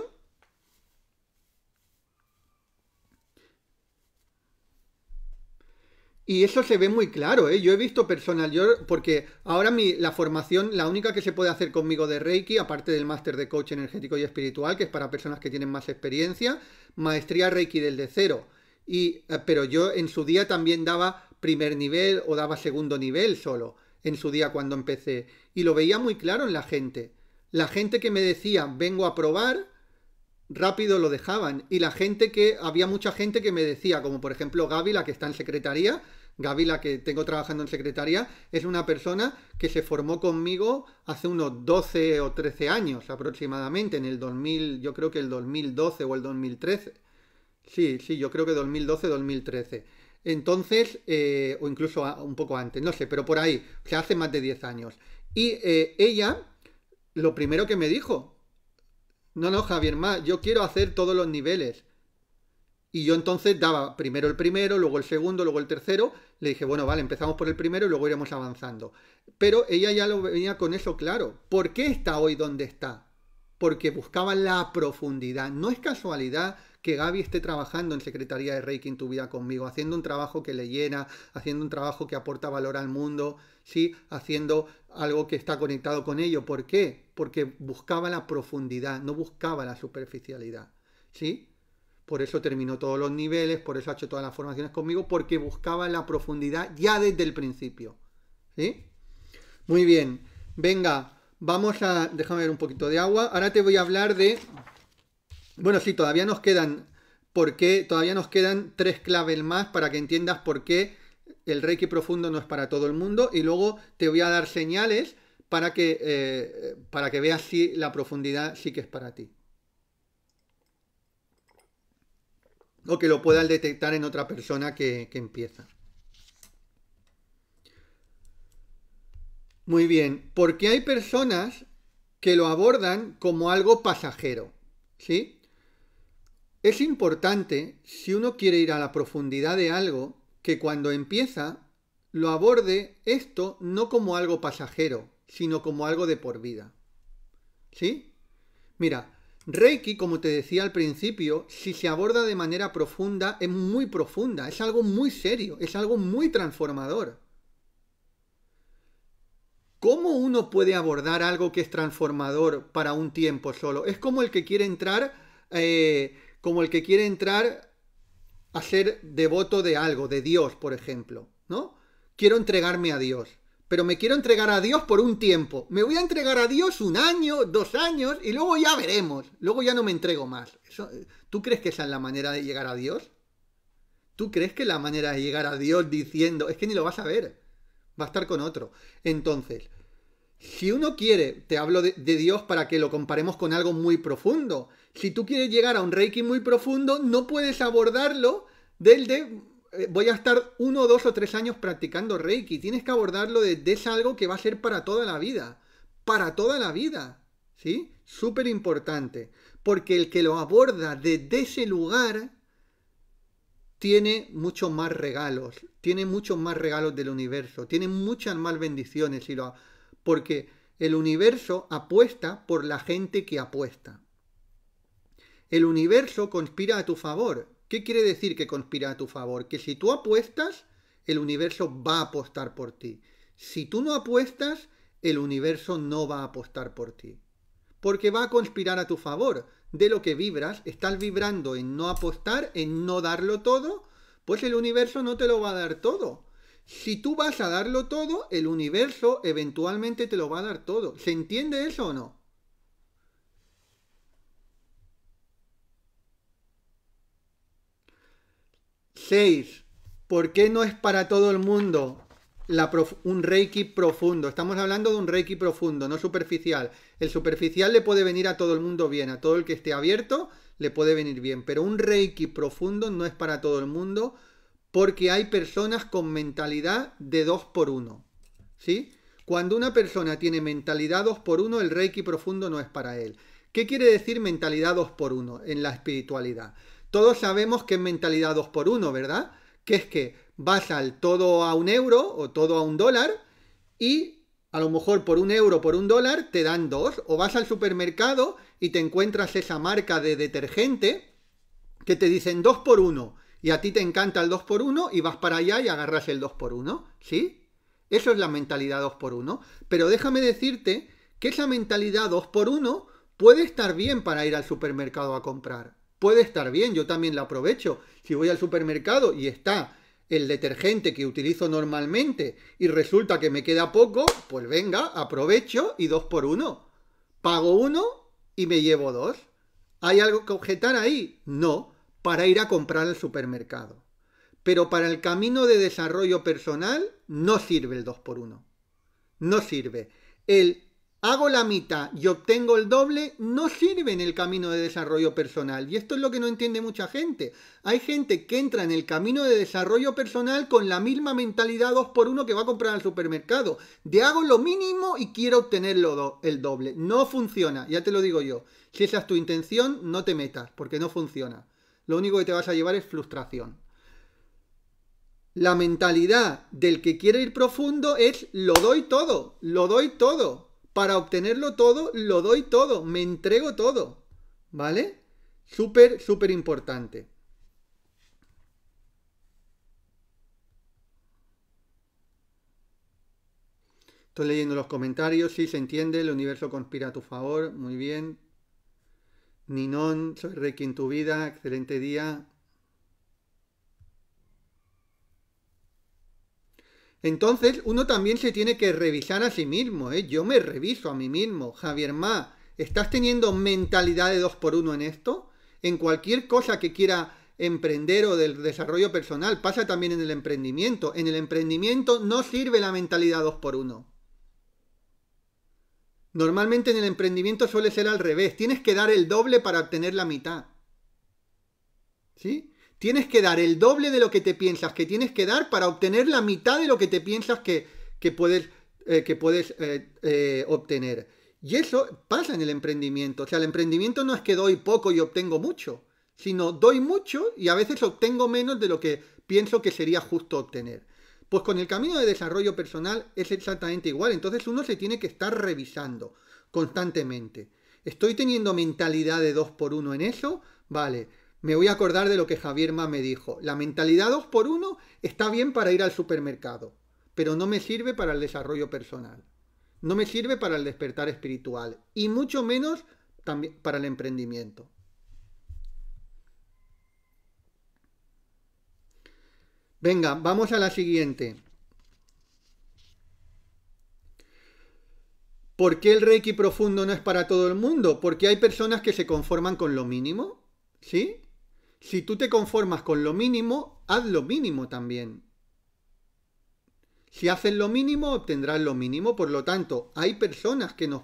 S1: Y eso se ve muy claro, ¿eh? Yo he visto personal, porque ahora mi, la formación, la única que se puede hacer conmigo de Reiki, aparte del máster de coach energético y espiritual, que es para personas que tienen más experiencia, maestría Reiki del de cero. Y, eh, pero yo en su día también daba primer nivel o daba segundo nivel solo, en su día cuando empecé. Y lo veía muy claro en la gente. La gente que me decía, vengo a probar, rápido lo dejaban. Y la gente que, había mucha gente que me decía, como por ejemplo Gaby, la que está en secretaría, Gaby, la que tengo trabajando en secretaría, es una persona que se formó conmigo hace unos 12 o 13 años aproximadamente, en el 2000, yo creo que el 2012 o el 2013. Sí, sí, yo creo que 2012-2013. Entonces, eh, o incluso un poco antes, no sé, pero por ahí, o sea, hace más de 10 años. Y eh, ella, lo primero que me dijo, no, no, Javier, más, yo quiero hacer todos los niveles. Y yo entonces daba primero el primero, luego el segundo, luego el tercero. Le dije, bueno, vale, empezamos por el primero y luego iremos avanzando. Pero ella ya lo venía con eso claro. ¿Por qué está hoy donde está? Porque buscaba la profundidad. No es casualidad que Gaby esté trabajando en Secretaría de Reiki en tu vida conmigo, haciendo un trabajo que le llena, haciendo un trabajo que aporta valor al mundo, ¿sí? Haciendo algo que está conectado con ello. ¿Por qué? Porque buscaba la profundidad, no buscaba la superficialidad, ¿sí? por eso terminó todos los niveles, por eso ha hecho todas las formaciones conmigo, porque buscaba la profundidad ya desde el principio. ¿Sí? Muy bien. Venga, vamos a... Déjame ver un poquito de agua. Ahora te voy a hablar de... Bueno, sí, todavía nos quedan... ¿Por qué? Todavía nos quedan tres claves más para que entiendas por qué el Reiki profundo no es para todo el mundo. Y luego te voy a dar señales para que, eh, para que veas si la profundidad sí que es para ti. o que lo puedan detectar en otra persona que, empieza. Muy bien, porque hay personas que lo abordan como algo pasajero, ¿sí? Es importante, si uno quiere ir a la profundidad de algo, que cuando empieza lo aborde esto no como algo pasajero, sino como algo de por vida. ¿Sí? Mira, Reiki, como te decía al principio, si se aborda de manera profunda, es muy profunda, es algo muy serio, es algo muy transformador. ¿Cómo uno puede abordar algo que es transformador para un tiempo solo? Es como el que quiere entrar, eh, como el que quiere entrar a ser devoto de algo, de Dios, por ejemplo, ¿no? Quiero entregarme a Dios pero me quiero entregar a Dios por un tiempo. Me voy a entregar a Dios un año, dos años, y luego ya veremos. Luego ya no me entrego más. ¿Tú crees que esa es la manera de llegar a Dios? ¿Tú crees que la manera de llegar a Dios diciendo, es que ni lo vas a ver, va a estar con otro? Entonces, si uno quiere, te hablo de, Dios para que lo comparemos con algo muy profundo. Si tú quieres llegar a un Reiki muy profundo, no puedes abordarlo del de eh, voy a estar uno, dos o tres años practicando Reiki. Tienes que abordarlo desde es algo que va a ser para toda la vida. Para toda la vida. ¿Sí? Súper importante. Porque el que lo aborda desde ese lugar tiene muchos más regalos. Tiene muchos más regalos del universo. Tiene muchas más bendiciones. Y lo, porque el universo apuesta por la gente que apuesta. El universo conspira a tu favor. ¿Qué quiere decir que conspira a tu favor? Que si tú apuestas, el universo va a apostar por ti. Si tú no apuestas, el universo no va a apostar por ti. Porque va a conspirar a tu favor. De lo que vibras, estás vibrando en no apostar, en no darlo todo, pues el universo no te lo va a dar todo. Si tú vas a darlo todo, el universo eventualmente te lo va a dar todo. ¿Se entiende eso o no? 6. ¿Por qué no es para todo el mundo un reiki profundo? Estamos hablando de un reiki profundo, no superficial. El superficial le puede venir a todo el mundo bien, a todo el que esté abierto le puede venir bien, pero un reiki profundo no es para todo el mundo porque hay personas con mentalidad de 2 por 1. ¿Sí? Cuando una persona tiene mentalidad 2 por 1, el Reiki profundo no es para él. ¿Qué quiere decir mentalidad 2 por 1 en la espiritualidad? Todos sabemos que es mentalidad 2 por 1, ¿verdad? Que es que vas al todo a un euro o todo a un dólar y a lo mejor por un euro, por un dólar, te dan dos. O vas al supermercado y te encuentras esa marca de detergente que te dicen dos por uno. Y a ti te encanta el dos por uno y vas para allá y agarras el dos por uno. ¿Sí? Eso es la mentalidad dos por uno. Pero déjame decirte que esa mentalidad dos por uno puede estar bien para ir al supermercado a comprar. Puede estar bien, yo también la aprovecho. Si voy al supermercado y está el detergente que utilizo normalmente y resulta que me queda poco, pues venga, aprovecho y dos por uno. Pago uno y me llevo dos. ¿Hay algo que objetar ahí? No, para ir a comprar al supermercado. Pero para el camino de desarrollo personal no sirve el dos por uno. No sirve. El hago la mitad y obtengo el doble, no sirve en el camino de desarrollo personal. Y esto es lo que no entiende mucha gente. Hay gente que entra en el camino de desarrollo personal con la misma mentalidad 2 por 1 que va a comprar al supermercado. De hago lo mínimo y quiero obtener el doble. No funciona, ya te lo digo yo. Si esa es tu intención, no te metas, porque no funciona. Lo único que te vas a llevar es frustración. La mentalidad del que quiere ir profundo es lo doy todo, lo doy todo para obtenerlo todo, lo doy todo, me entrego todo. ¿Vale? Súper, súper importante. Estoy leyendo los comentarios, sí se entiende, el universo conspira a tu favor, muy bien. Ninón, soy Reiki en tu vida, excelente día. Entonces, uno también se tiene que revisar a sí mismo, ¿eh? Yo me reviso a mí mismo. Javier Ma, ¿estás teniendo mentalidad de dos por uno en esto? En cualquier cosa que quiera emprender o del desarrollo personal, pasa también en el emprendimiento. En el emprendimiento no sirve la mentalidad dos por uno. Normalmente en el emprendimiento suele ser al revés. Tienes que dar el doble para obtener la mitad. ¿Sí? Tienes que dar el doble de lo que te piensas que tienes que dar para obtener la mitad de lo que te piensas que, puedes, eh, que puedes eh, eh, obtener. Y eso pasa en el emprendimiento. O sea, el emprendimiento no es que doy poco y obtengo mucho, sino doy mucho y a veces obtengo menos de lo que pienso que sería justo obtener. Pues con el camino de desarrollo personal es exactamente igual. Entonces uno se tiene que estar revisando constantemente. ¿Estoy teniendo mentalidad de 2 por 1 en eso? Vale me voy a acordar de lo que Javier Ma me dijo. La mentalidad 2 por 1 está bien para ir al supermercado, pero no me sirve para el desarrollo personal. No me sirve para el despertar espiritual y mucho menos también para el emprendimiento. Venga, vamos a la siguiente. ¿Por qué el Reiki profundo no es para todo el mundo? Porque hay personas que se conforman con lo mínimo. ¿Sí? Si tú te conformas con lo mínimo, haz lo mínimo también. Si haces lo mínimo, obtendrás lo mínimo. Por lo tanto, hay personas que nos...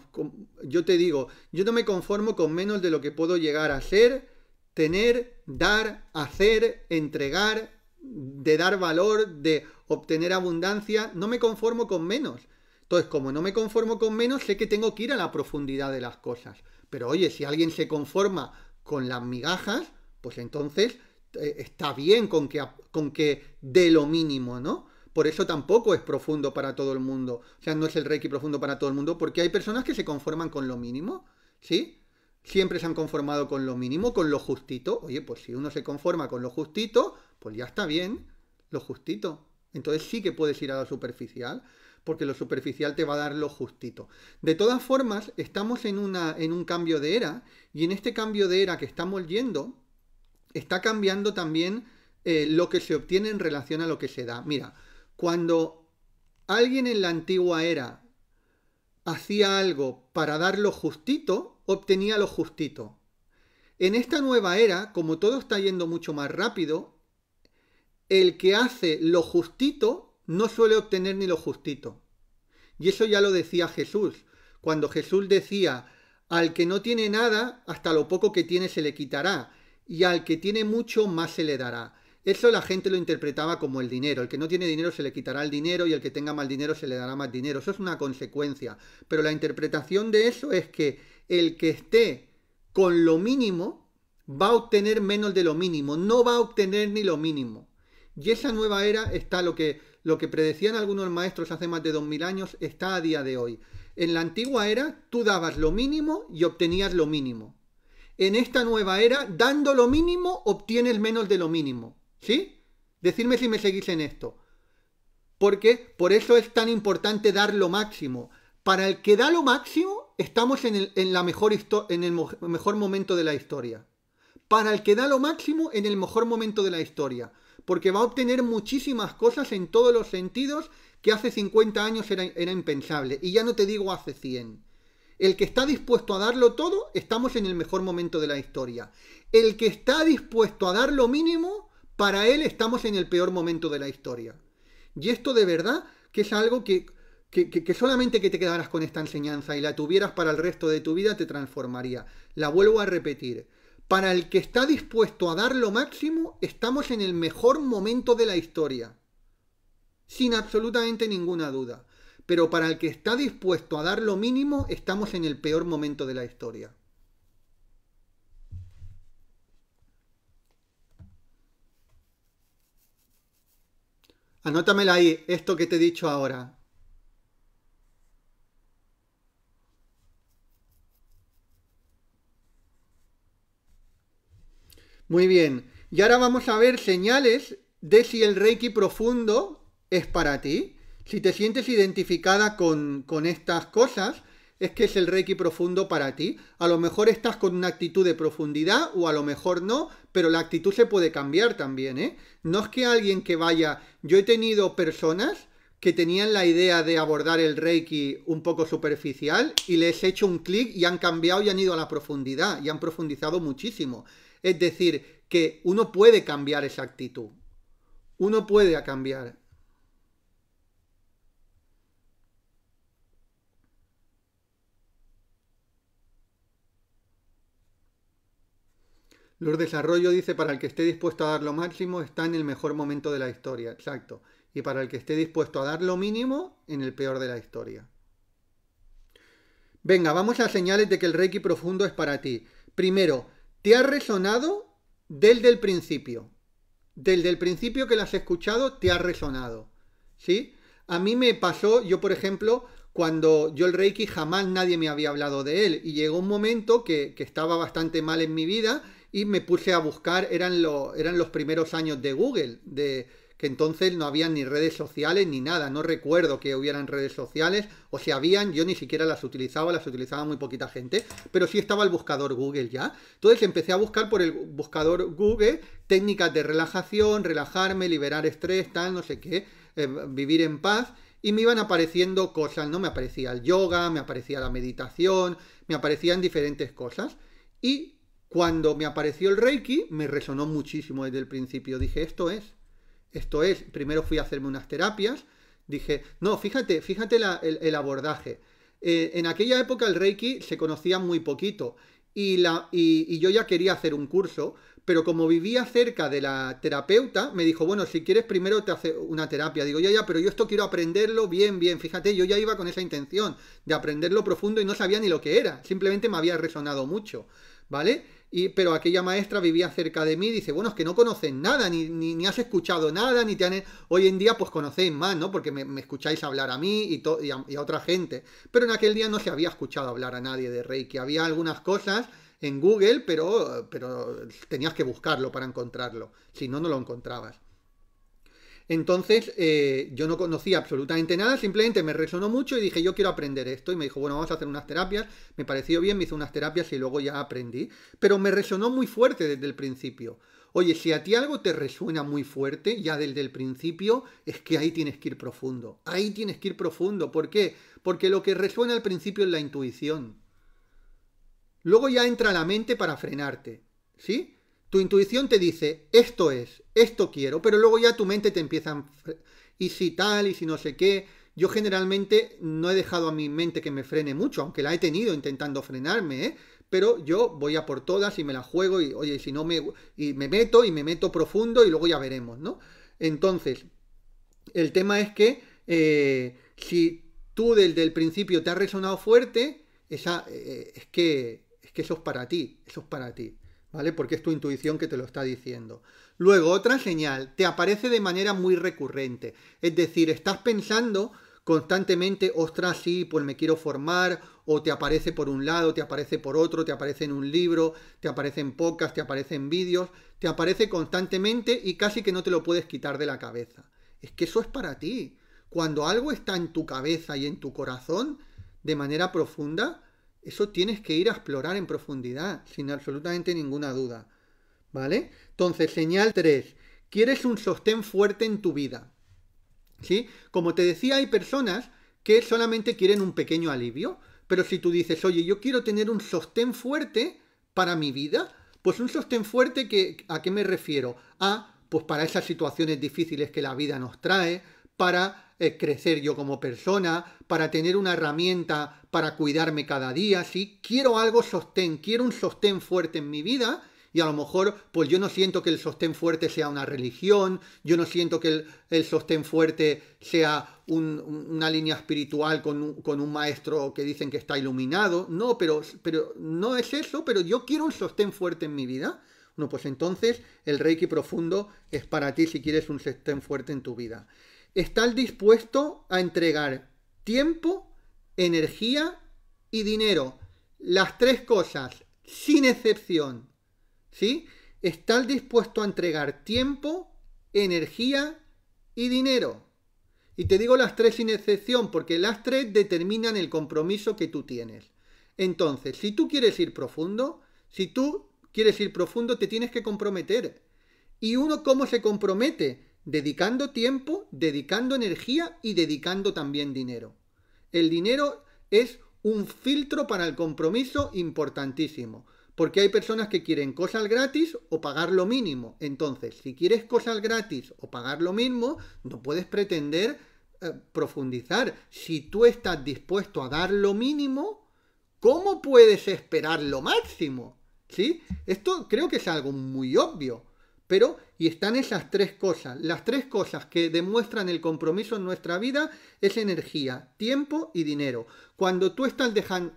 S1: Yo te digo, yo no me conformo con menos de lo que puedo llegar a ser, tener, dar, hacer, entregar, de dar valor, de obtener abundancia. No me conformo con menos. Entonces, como no me conformo con menos, sé que tengo que ir a la profundidad de las cosas. Pero oye, si alguien se conforma con las migajas, pues entonces eh, está bien con que, con que dé lo mínimo, ¿no? Por eso tampoco es profundo para todo el mundo. O sea, no es el Reiki profundo para todo el mundo, porque hay personas que se conforman con lo mínimo, ¿sí? Siempre se han conformado con lo mínimo, con lo justito. Oye, pues si uno se conforma con lo justito, pues ya está bien, lo justito. Entonces sí que puedes ir a lo superficial, porque lo superficial te va a dar lo justito. De todas formas, estamos en, una, en un cambio de era, y en este cambio de era que estamos yendo, está cambiando también eh, lo que se obtiene en relación a lo que se da. Mira, cuando alguien en la antigua era hacía algo para dar lo justito, obtenía lo justito. En esta nueva era, como todo está yendo mucho más rápido, el que hace lo justito no suele obtener ni lo justito. Y eso ya lo decía Jesús. Cuando Jesús decía, al que no tiene nada, hasta lo poco que tiene se le quitará y al que tiene mucho más se le dará. eso la gente lo interpretaba como el dinero. El que no tiene dinero se le quitará el dinero y el que tenga mal dinero se le dará más dinero. Eso es una consecuencia. Pero la interpretación de eso es que el que esté con lo mínimo va a obtener menos de lo mínimo. No va a obtener ni lo mínimo. Y esa nueva era está lo que, lo que predecían algunos maestros hace más de 2000 años, está a día de hoy. En la antigua era tú dabas lo mínimo y obtenías lo mínimo. En esta nueva era, dando lo mínimo, obtienes menos de lo mínimo. ¿Sí? Decidme si me seguís en esto. Porque por eso es tan importante dar lo máximo. Para el que da lo máximo, estamos en el, en la mejor en el mejor momento de la historia. Para el que da lo máximo, en el mejor momento de la historia. Porque va a obtener muchísimas cosas en todos los sentidos que hace 50 años era, impensable. Y ya no te digo hace 100. El que está dispuesto a darlo todo, estamos en el mejor momento de la historia. El que está dispuesto a dar lo mínimo, para él estamos en el peor momento de la historia. Y esto de verdad que es algo que, que, solamente que te quedaras con esta enseñanza y la tuvieras para el resto de tu vida te transformaría. La vuelvo a repetir. Para el que está dispuesto a dar lo máximo, estamos en el mejor momento de la historia. Sin absolutamente ninguna duda. Pero para el que está dispuesto a dar lo mínimo, estamos en el peor momento de la historia. Anótamela ahí, esto que te he dicho ahora. Muy bien. Y ahora vamos a ver señales de si el Reiki profundo es para ti. Si te sientes identificada con, con estas cosas, es que es el Reiki profundo para ti. A lo mejor estás con una actitud de profundidad o a lo mejor no, pero la actitud se puede cambiar también, ¿eh? No es que alguien que vaya... Yo he tenido personas que tenían la idea de abordar el Reiki un poco superficial y les he hecho un clic y han cambiado y han ido a la profundidad y han profundizado muchísimo. Es decir, que uno puede cambiar esa actitud. Uno puede cambiar. Los Desarrollo dice, para el que esté dispuesto a dar lo máximo, está en el mejor momento de la historia. Exacto. Y para el que esté dispuesto a dar lo mínimo, en el peor de la historia. Venga, vamos a señales de que el Reiki profundo es para ti. Primero, ¿te ha resonado desde el principio? Desde el principio que lo has escuchado, te ha resonado. ¿Sí? A mí me pasó, yo por ejemplo, cuando yo el Reiki jamás nadie me había hablado de él. Y llegó un momento que, que estaba bastante mal en mi vida y me puse a buscar, eran, eran los primeros años de Google, de que entonces no había ni redes sociales ni nada, no recuerdo que hubieran redes sociales, o si habían, yo ni siquiera las utilizaba, las utilizaba muy poquita gente, pero sí estaba el buscador Google ya. Entonces empecé a buscar por el buscador Google técnicas de relajación, relajarme, liberar estrés, tal, no sé qué, eh, vivir en paz, y me iban apareciendo cosas, ¿no? Me aparecía el yoga, me aparecía la meditación, me aparecían diferentes cosas, y cuando me apareció el Reiki, me resonó muchísimo desde el principio. Dije, esto es, esto es. Primero fui a hacerme unas terapias. Dije, no, fíjate, fíjate el, abordaje. Eh, en aquella época el Reiki se conocía muy poquito y, la, y, yo ya quería hacer un curso, pero como vivía cerca de la terapeuta, me dijo, bueno, si quieres primero te hace una terapia. Digo, ya, ya, pero yo esto quiero aprenderlo bien, bien. Fíjate, yo ya iba con esa intención de aprenderlo profundo y no sabía ni lo que era. Simplemente me había resonado mucho, ¿vale? Y, pero aquella maestra vivía cerca de mí y dice, bueno, es que no conocen nada, ni, ni, has escuchado nada, ni te han... Hoy en día pues conocéis más, ¿no? Porque me, escucháis hablar a mí y, y, a, otra gente. Pero en aquel día no se había escuchado hablar a nadie de Reiki. Había algunas cosas en Google, pero, pero tenías que buscarlo para encontrarlo. Si no, no lo encontrabas. Entonces, eh, yo no conocía absolutamente nada, simplemente me resonó mucho y dije, yo quiero aprender esto. Y me dijo, bueno, vamos a hacer unas terapias. Me pareció bien, me hizo unas terapias y luego ya aprendí. Pero me resonó muy fuerte desde el principio. Oye, si a ti algo te resuena muy fuerte, ya desde el principio, es que ahí tienes que ir profundo. Ahí tienes que ir profundo. ¿Por qué? Porque lo que resuena al principio es la intuición. Luego ya entra la mente para frenarte. ¿Sí? Tu intuición te dice, esto es, esto quiero, pero luego ya tu mente te empieza. Y si tal, y si no sé qué. Yo generalmente no he dejado a mi mente que me frene mucho, aunque la he tenido intentando frenarme, ¿eh? pero yo voy a por todas y me las juego y, oye, si no me, y me meto y me meto profundo y luego ya veremos, ¿no? Entonces, el tema es que eh, si tú desde el principio te has resonado fuerte, eh, es, que, es que eso es para ti, eso es para ti, ¿vale? Porque es tu intuición que te lo está diciendo. Luego, otra señal, te aparece de manera muy recurrente. Es decir, estás pensando constantemente, ostras, sí, pues me quiero formar, o te aparece por un lado, te aparece por otro, te aparece en un libro, te aparece en podcast, te aparece en vídeos, te aparece constantemente y casi que no te lo puedes quitar de la cabeza. Es que eso es para ti. Cuando algo está en tu cabeza y en tu corazón, de manera profunda, eso tienes que ir a explorar en profundidad, sin absolutamente ninguna duda. ¿Vale? Entonces, señal 3. Quieres un sostén fuerte en tu vida. ¿Sí? Como te decía, hay personas que solamente quieren un pequeño alivio. Pero si tú dices, oye, yo quiero tener un sostén fuerte para mi vida, pues un sostén fuerte que, ¿a qué me refiero? A, pues para esas situaciones difíciles que la vida nos trae, para eh, crecer yo como persona, para tener una herramienta para cuidarme cada día, ¿sí? Quiero algo sostén, quiero un sostén fuerte en mi vida y a lo mejor pues yo no siento que el sostén fuerte sea una religión, yo no siento que el, sostén fuerte sea una línea espiritual con un, con un, maestro que dicen que está iluminado, no, pero, pero no es eso, pero yo quiero un sostén fuerte en mi vida. No, pues entonces el Reiki profundo es para ti si quieres un sostén fuerte en tu vida. Estás dispuesto a entregar tiempo, energía y dinero. Las tres cosas, sin excepción. ¿sí? Estás dispuesto a entregar tiempo, energía y dinero. Y te digo las tres sin excepción, porque las tres determinan el compromiso que tú tienes. Entonces, si tú quieres ir profundo, si tú quieres ir profundo, te tienes que comprometer. ¿Y uno cómo se compromete? Dedicando tiempo, dedicando energía y dedicando también dinero. El dinero es un filtro para el compromiso importantísimo. Porque hay personas que quieren cosas gratis o pagar lo mínimo. Entonces, si quieres cosas gratis o pagar lo mismo, no puedes pretender eh, profundizar. Si tú estás dispuesto a dar lo mínimo, ¿cómo puedes esperar lo máximo? ¿Sí? Esto creo que es algo muy obvio. Pero, y están esas tres cosas. Las tres cosas que demuestran el compromiso en nuestra vida es energía, tiempo y dinero. Cuando tú estás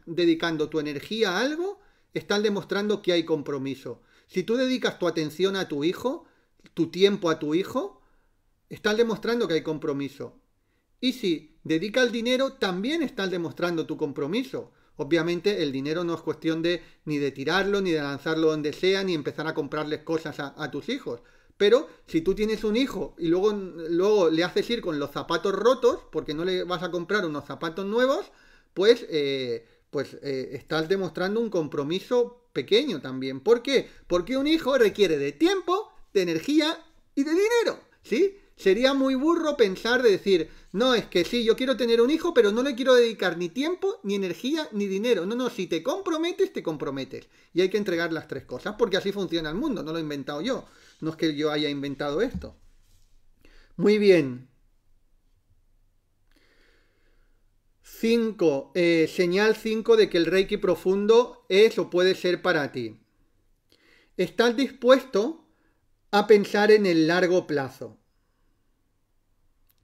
S1: dedicando tu energía a algo, están demostrando que hay compromiso. Si tú dedicas tu atención a tu hijo, tu tiempo a tu hijo, están demostrando que hay compromiso. Y si dedica el dinero, también estás demostrando tu compromiso. Obviamente el dinero no es cuestión de ni de tirarlo, ni de lanzarlo donde sea, ni empezar a comprarles cosas a, tus hijos. Pero si tú tienes un hijo y luego, luego le haces ir con los zapatos rotos, porque no le vas a comprar unos zapatos nuevos, pues eh, pues eh, estás demostrando un compromiso pequeño también. ¿Por qué? Porque un hijo requiere de tiempo, de energía y de dinero, ¿sí? Sería muy burro pensar de decir, no, es que sí, yo quiero tener un hijo, pero no le quiero dedicar ni tiempo, ni energía, ni dinero. No, no, si te comprometes, te comprometes. Y hay que entregar las tres cosas, porque así funciona el mundo, no lo he inventado yo. No es que yo haya inventado esto. Muy bien, 5. Eh, señal 5 de que el Reiki profundo es o puede ser para ti. Estás dispuesto a pensar en el largo plazo.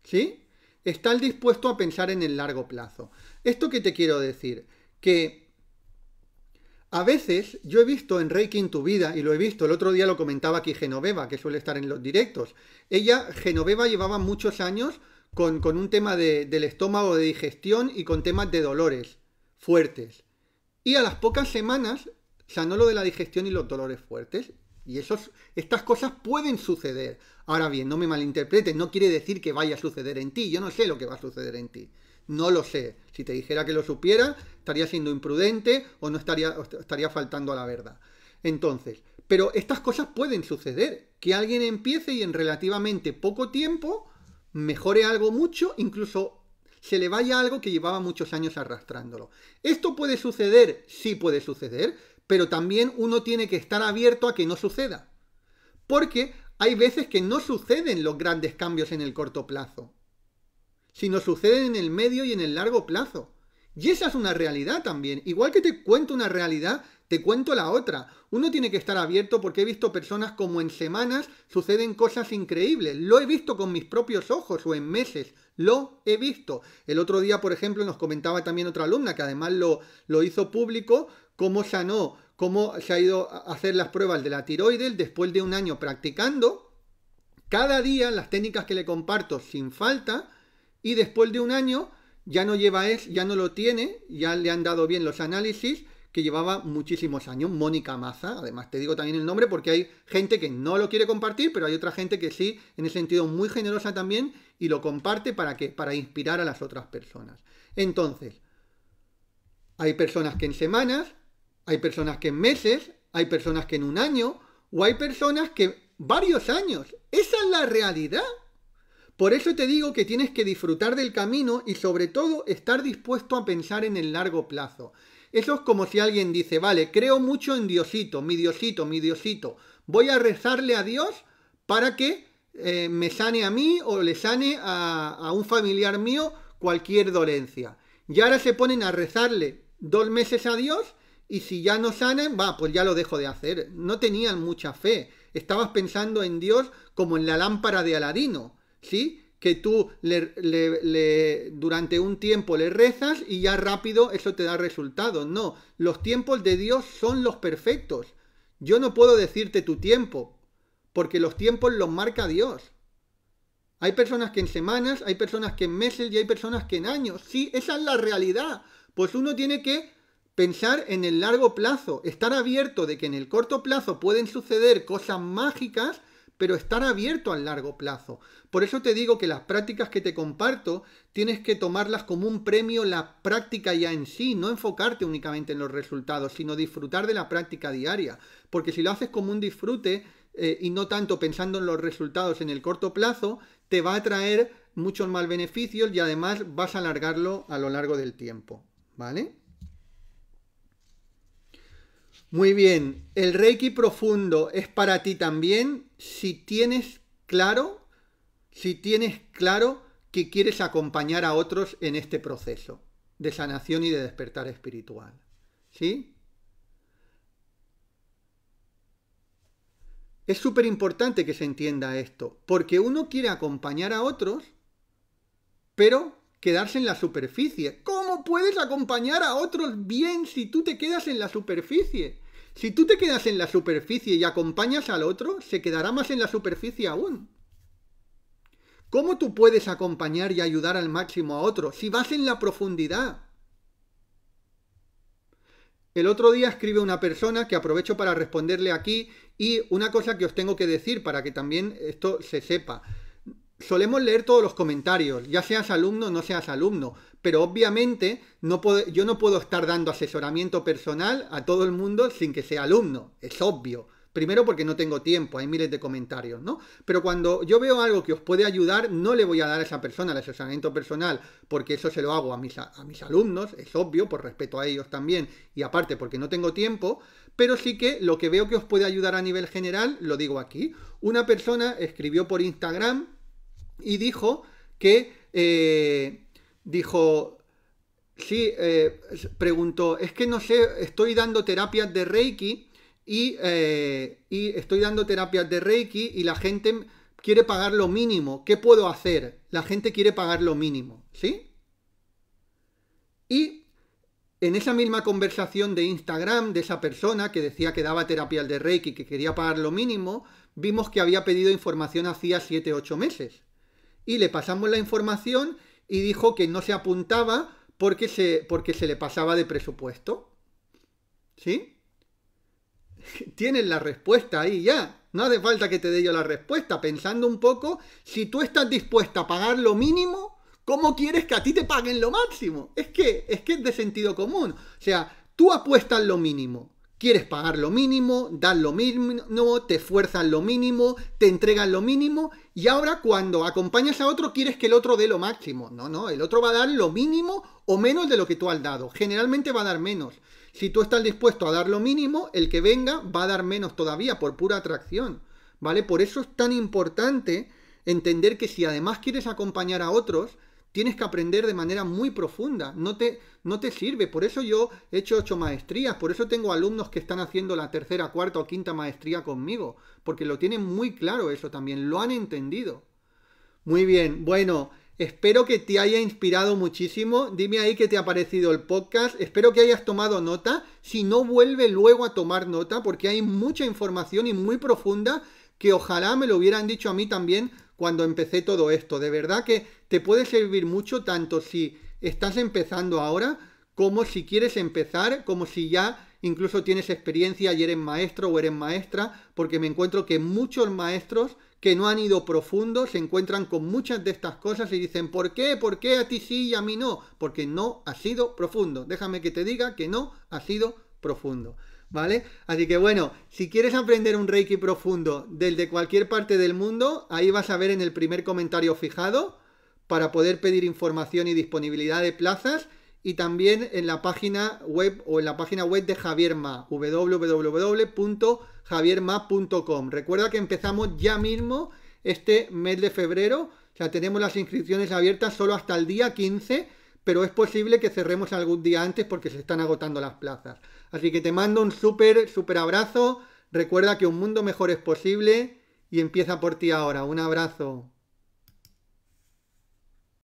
S1: ¿Sí? Estás dispuesto a pensar en el largo plazo. ¿Esto qué te quiero decir? Que a veces yo he visto en Reiki en tu vida, y lo he visto, el otro día lo comentaba aquí Genoveva, que suele estar en los directos. Ella, Genoveva, llevaba muchos años con, un tema del estómago de digestión y con temas de dolores fuertes. Y a las pocas semanas sanó lo de la digestión y los dolores fuertes. Y esos, estas cosas pueden suceder. Ahora bien, no me malinterpretes, no quiere decir que vaya a suceder en ti. Yo no sé lo que va a suceder en ti. No lo sé. Si te dijera que lo supiera, estaría siendo imprudente o no estaría, estaría faltando a la verdad. Entonces, pero estas cosas pueden suceder. Que alguien empiece y en relativamente poco tiempo mejore algo mucho, incluso se le vaya algo que llevaba muchos años arrastrándolo. ¿Esto puede suceder? Sí puede suceder, pero también uno tiene que estar abierto a que no suceda. Porque hay veces que no suceden los grandes cambios en el corto plazo, sino suceden en el medio y en el largo plazo. Y esa es una realidad también. Igual que te cuento una realidad, Te cuento la otra. Uno tiene que estar abierto porque he visto personas como en semanas suceden cosas increíbles. Lo he visto con mis propios ojos o en meses. Lo he visto. El otro día, por ejemplo, nos comentaba también otra alumna que además lo, lo hizo público, cómo sanó, cómo se ha ido a hacer las pruebas de la tiroides después de un año practicando. Cada día las técnicas que le comparto sin falta y después de un año ya no lleva es, ya no lo tiene, ya le han dado bien los análisis que llevaba muchísimos años, Mónica Maza, además te digo también el nombre porque hay gente que no lo quiere compartir, pero hay otra gente que sí, en ese sentido muy generosa también, y lo comparte para que para inspirar a las otras personas. Entonces, hay personas que en semanas, hay personas que en meses, hay personas que en un año, o hay personas que varios años. Esa es la realidad. Por eso te digo que tienes que disfrutar del camino y sobre todo estar dispuesto a pensar en el largo plazo. Eso es como si alguien dice, vale, creo mucho en Diosito, mi Diosito, mi Diosito. Voy a rezarle a Dios para que eh, me sane a mí o le sane a, a un familiar mío cualquier dolencia. Y ahora se ponen a rezarle dos meses a Dios y si ya no sanan, va, pues ya lo dejo de hacer. No tenían mucha fe. Estabas pensando en Dios como en la lámpara de Aladino. ¿sí? Que tú le, durante un tiempo le rezas y ya rápido eso te da resultado. No, los tiempos de Dios son los perfectos. Yo no puedo decirte tu tiempo, porque los tiempos los marca Dios. Hay personas que en semanas, hay personas que en meses y hay personas que en años. Sí, esa es la realidad. Pues uno tiene que pensar en el largo plazo, estar abierto de que en el corto plazo pueden suceder cosas mágicas pero estar abierto al largo plazo. Por eso te digo que las prácticas que te comparto tienes que tomarlas como un premio la práctica ya en sí, no enfocarte únicamente en los resultados, sino disfrutar de la práctica diaria. Porque si lo haces como un disfrute eh, y no tanto pensando en los resultados en el corto plazo, te va a traer muchos más beneficios y además vas a alargarlo a lo largo del tiempo. ¿Vale? Muy bien, el Reiki profundo es para ti también si tienes claro, si tienes claro que quieres acompañar a otros en este proceso de sanación y de despertar espiritual. ¿Sí? Es súper importante que se entienda esto, porque uno quiere acompañar a otros, pero quedarse en la superficie. ¿Cómo puedes acompañar a otros bien si tú te quedas en la superficie? Si tú te quedas en la superficie y acompañas al otro, se quedará más en la superficie aún. ¿Cómo tú puedes acompañar y ayudar al máximo a otro si vas en la profundidad? El otro día escribe una persona que aprovecho para responderle aquí y una cosa que os tengo que decir para que también esto se sepa solemos leer todos los comentarios, ya seas alumno o no seas alumno, pero obviamente no yo no puedo estar dando asesoramiento personal a todo el mundo sin que sea alumno, es obvio. Primero porque no tengo tiempo, hay miles de comentarios, ¿no? Pero cuando yo veo algo que os puede ayudar, no le voy a dar a esa persona el asesoramiento personal, porque eso se lo hago a mis, a mis alumnos, es obvio, por respeto a ellos también, y aparte porque no tengo tiempo, pero sí que lo que veo que os puede ayudar a nivel general, lo digo aquí. Una persona escribió por Instagram, y dijo que, eh, dijo, sí, eh, preguntó, es que no sé, estoy dando terapias de Reiki y, eh, y estoy dando terapias de Reiki y la gente quiere pagar lo mínimo. ¿Qué puedo hacer? La gente quiere pagar lo mínimo, ¿sí? Y en esa misma conversación de Instagram de esa persona que decía que daba terapias de Reiki, que quería pagar lo mínimo, vimos que había pedido información hacía 7-8 meses y le pasamos la información y dijo que no se apuntaba porque se, porque se le pasaba de presupuesto. ¿Sí? Tienes la respuesta ahí ya. No hace falta que te dé yo la respuesta. Pensando un poco, si tú estás dispuesta a pagar lo mínimo, ¿cómo quieres que a ti te paguen lo máximo? Es que es, que es de sentido común. O sea, tú apuestas lo mínimo. Quieres pagar lo mínimo, dar lo mínimo, te esfuerzan lo mínimo, te entregan lo mínimo y ahora cuando acompañas a otro quieres que el otro dé lo máximo. No, no, el otro va a dar lo mínimo o menos de lo que tú has dado. Generalmente va a dar menos. Si tú estás dispuesto a dar lo mínimo, el que venga va a dar menos todavía por pura atracción. ¿Vale? Por eso es tan importante entender que si además quieres acompañar a otros, tienes que aprender de manera muy profunda, no te, no te sirve. Por eso yo he hecho ocho maestrías, por eso tengo alumnos que están haciendo la tercera, cuarta o quinta maestría conmigo, porque lo tienen muy claro eso también, lo han entendido. Muy bien, bueno, espero que te haya inspirado muchísimo. Dime ahí qué te ha parecido el podcast. Espero que hayas tomado nota. Si no, vuelve luego a tomar nota porque hay mucha información y muy profunda que ojalá me lo hubieran dicho a mí también cuando empecé todo esto. De verdad que te puede servir mucho tanto si estás empezando ahora como si quieres empezar, como si ya incluso tienes experiencia y eres maestro o eres maestra, porque me encuentro que muchos maestros que no han ido profundo se encuentran con muchas de estas cosas y dicen, ¿por qué? ¿Por qué a ti sí y a mí no? Porque no ha sido profundo. Déjame que te diga que no ha sido profundo. ¿Vale? Así que bueno, si quieres aprender un Reiki profundo desde cualquier parte del mundo, ahí vas a ver en el primer comentario fijado para poder pedir información y disponibilidad de plazas y también en la página web o en la página web de Javier Ma, www.javierma.com. Recuerda que empezamos ya mismo este mes de febrero, o sea, tenemos las inscripciones abiertas solo hasta el día 15, pero es posible que cerremos algún día antes porque se están agotando las plazas. Así que te mando un súper, súper abrazo. Recuerda que un mundo mejor es posible y empieza por ti ahora. Un abrazo.